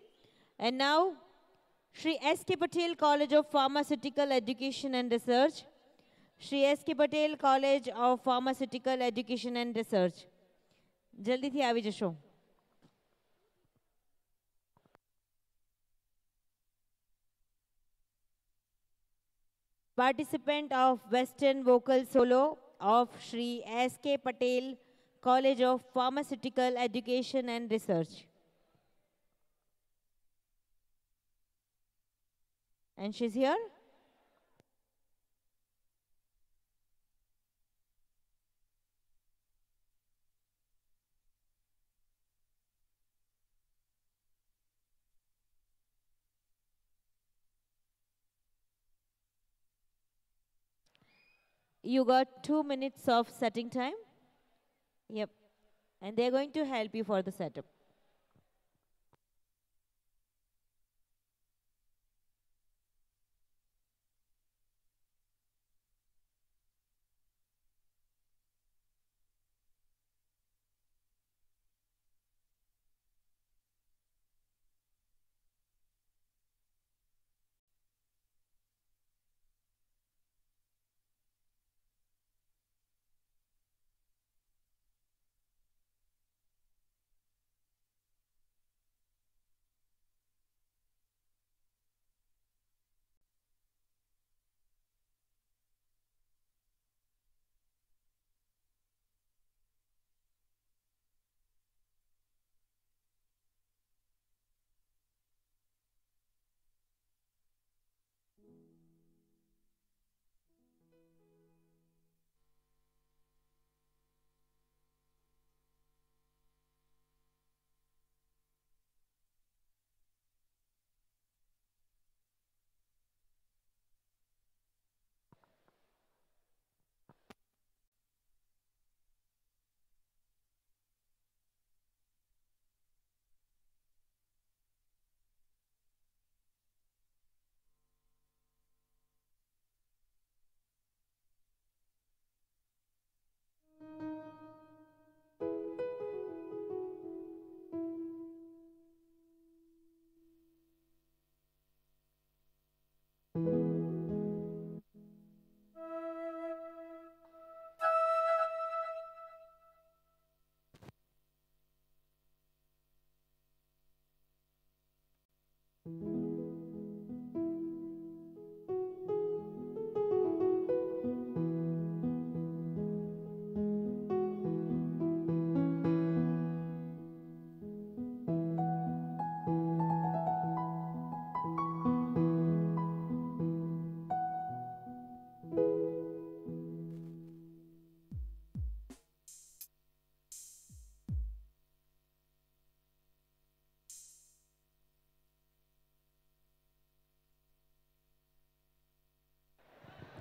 And now, Shri S.K. Patel College of Pharmaceutical Education and Research. Shri S.K. Patel College of Pharmaceutical Education and Research. જલ્દીથી આવી જશો participant of Western Vocal Solo of Shri S.K. Patel College of Pharmaceutical Education and Research. And she's here? You got two minutes of setting time. Yep. And they're going to help you for the setup.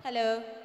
Hello.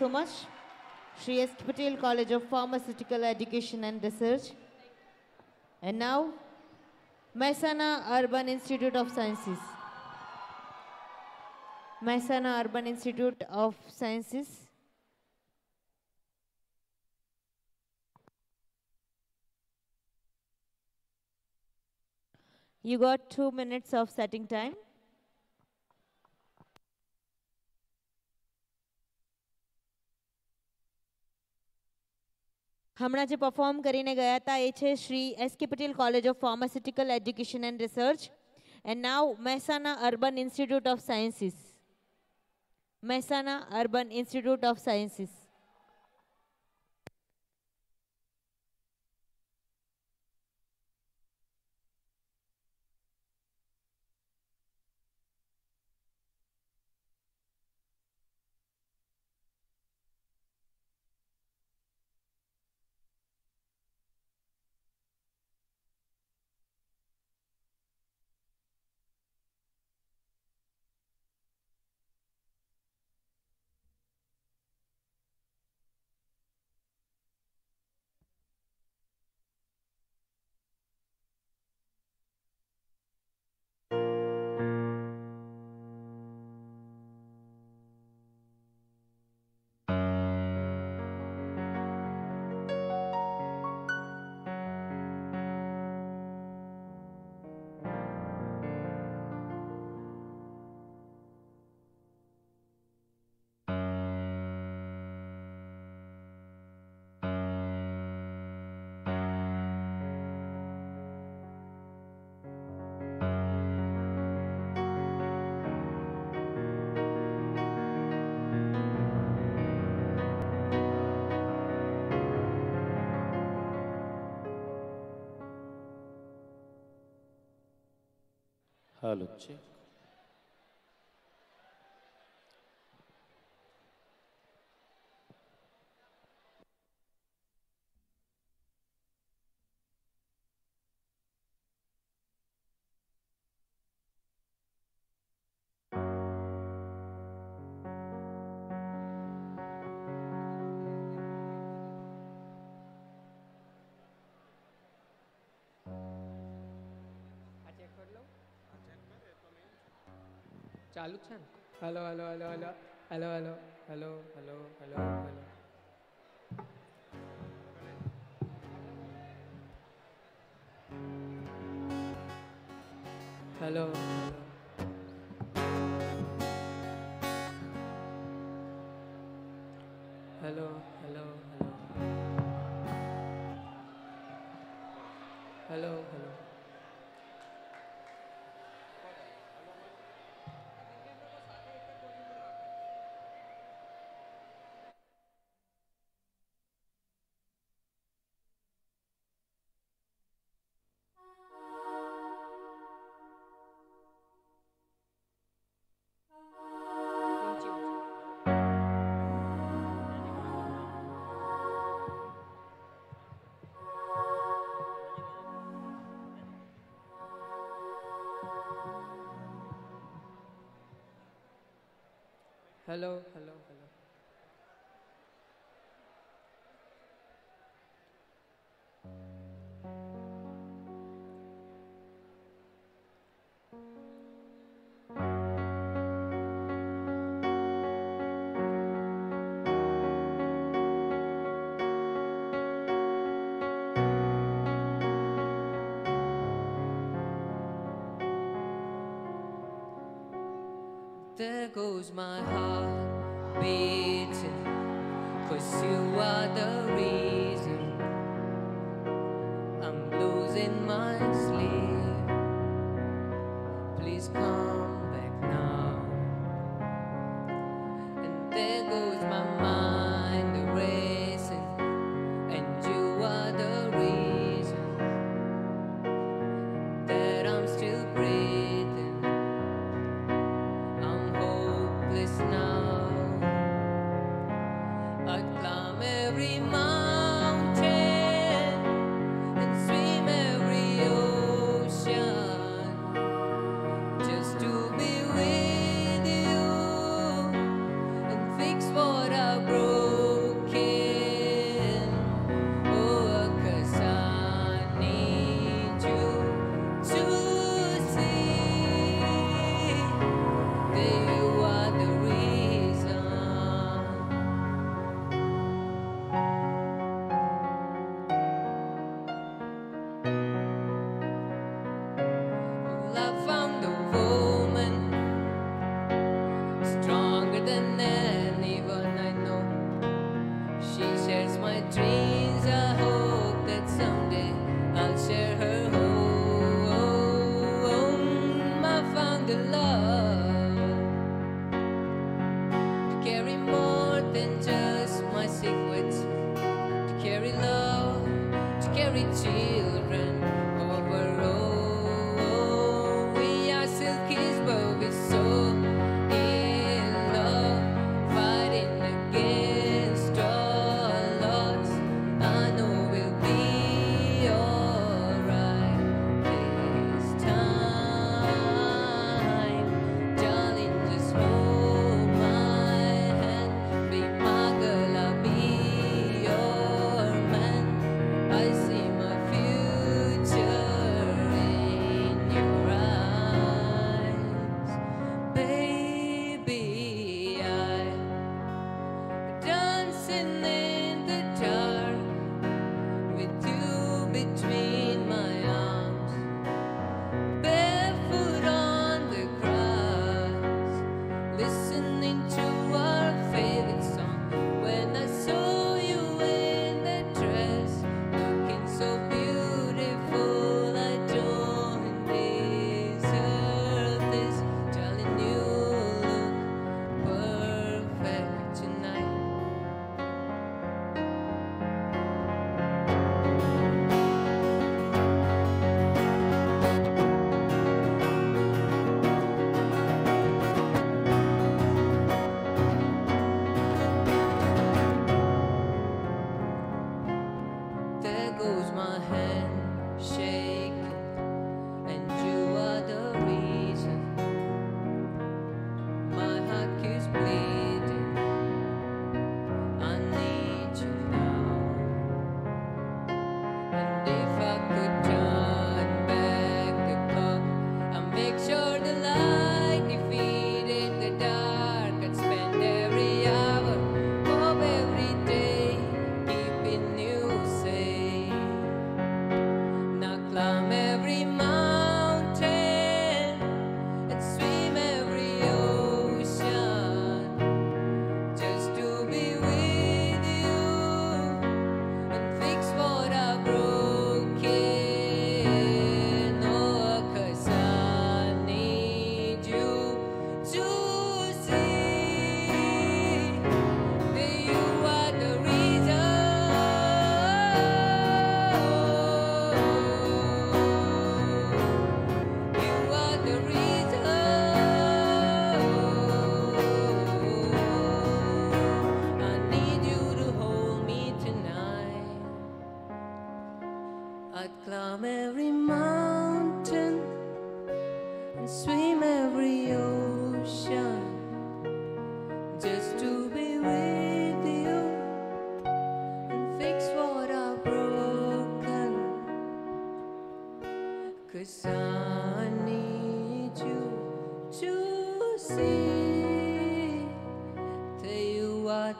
So much. Sri S. Patel College of Pharmaceutical Education and Research. And now, Mehsana Urban Institute of Sciences. Mehsana Urban Institute of Sciences. You got two minutes of setting time. હમણાં જે પરફોર્મ કરીને ગયા હતા એ છે Shri S K Patel college of pharmaceutical education and research and now Mehsana urban institute of sciences Mehsana urban institute of sciences আলোচ্য। ચાલુ છે ને? Hello hello hello hello hello hello hello hello hello hello hello Hello, hello, There goes my heart beating, cause you are the reason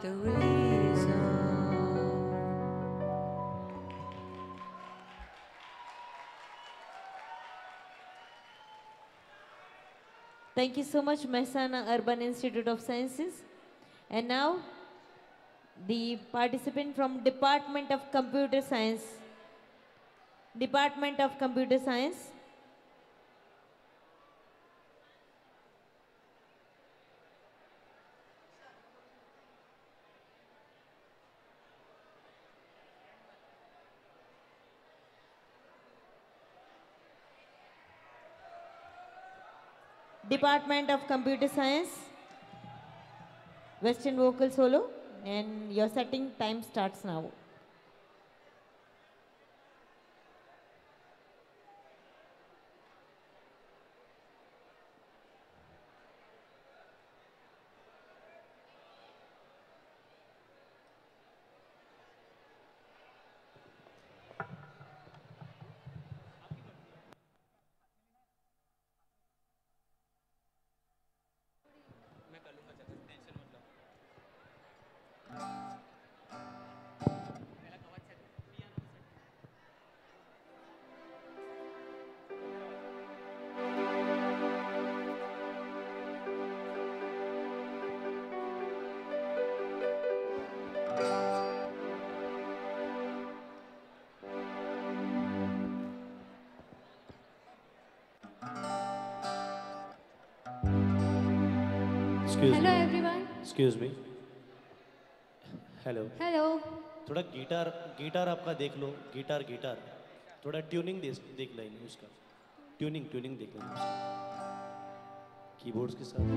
the reason. Thank you so much, Mehsana Urban Institute of Sciences. And now, the participant from Department of Computer Science. Department of Computer Science. Department of Computer Science, Western Vocal Solo, and your setting time starts now. Excuse me hello hello थोड़ा गिटार गिटार आपका देख लो। गिटार गिटार थोड़ा ट्यूनिंग देख देख लेना उसका। ट्यूनिंग ट्यूनिंग देख लेंगे कीबोर्ड्स के साथ।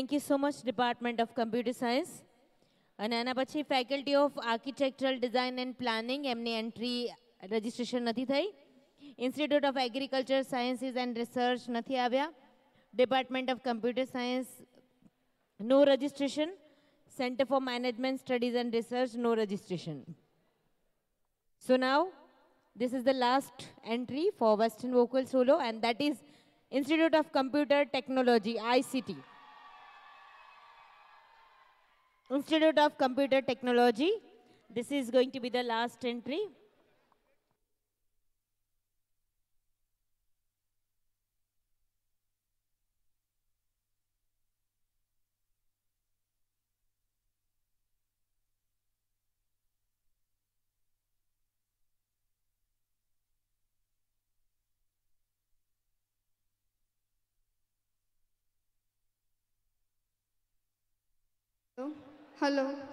Thank you so much department of computer science અને આના પછી faculty of architectural design and planning એમની એન્ટ્રી રજિસ્ટ્રેશન નથી થઈ institute of agriculture sciences and research નથી આવ્યા department of computer science no registration centre for management studies and research no registration So now, this is the last entry for Western Vocal Solo, and that is Institute of Computer Technology, ICT. Institute of Computer Technology. This is going to be the last entry. Hello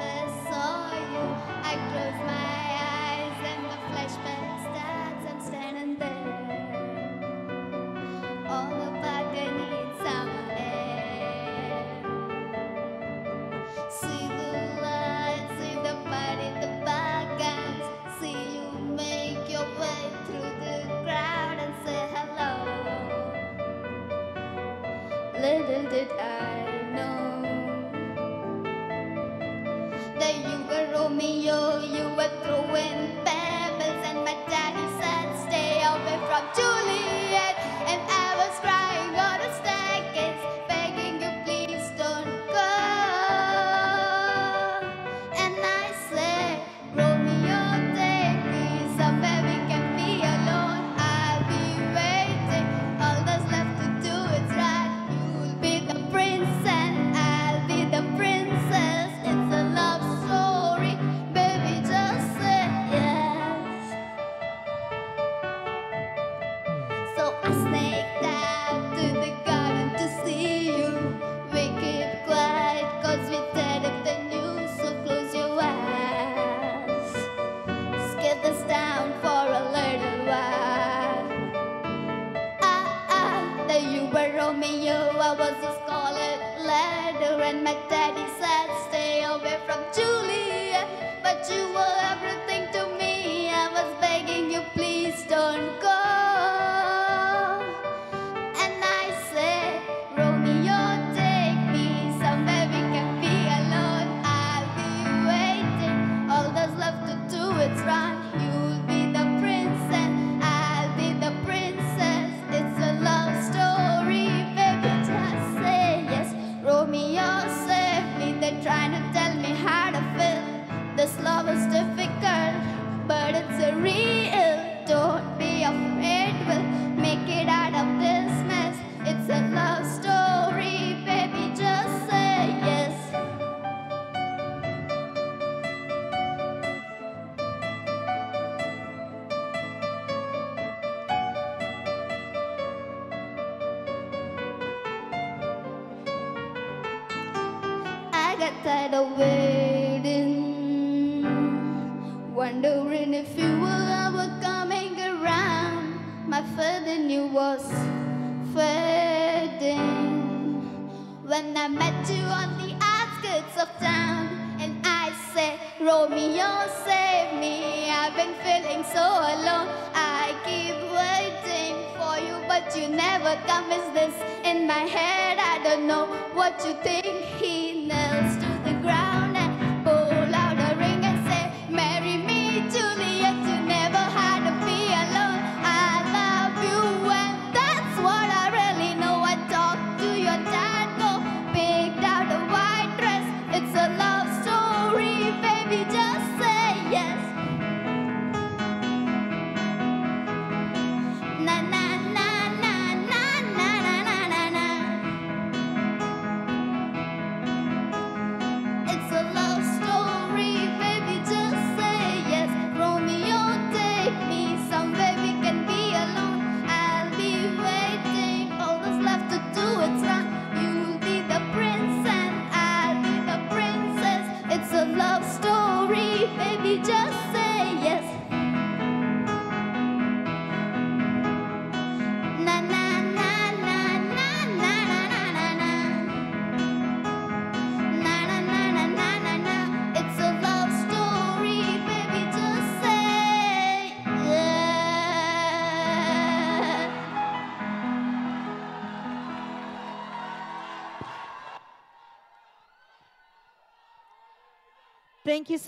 I saw you. I close my eyes and the flashback starts. I'm standing there. Some air. See the lights, see the party, the. See you make your way through the crowd and say hello. Little did I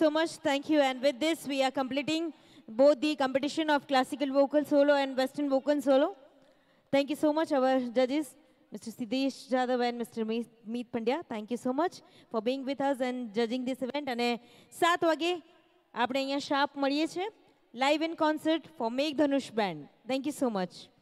so much. Thank you. And with this, we are completing both the competition of classical vocal solo and western vocal solo. Thank you so much, our judges, Mr. Siddesh Jadhav and Mr. Meet Pandya. Thank you so much for being with us and judging this event. And સાત વાગે આપણે અહીંયા sharp live in concert for concert for Band. Thank you so much.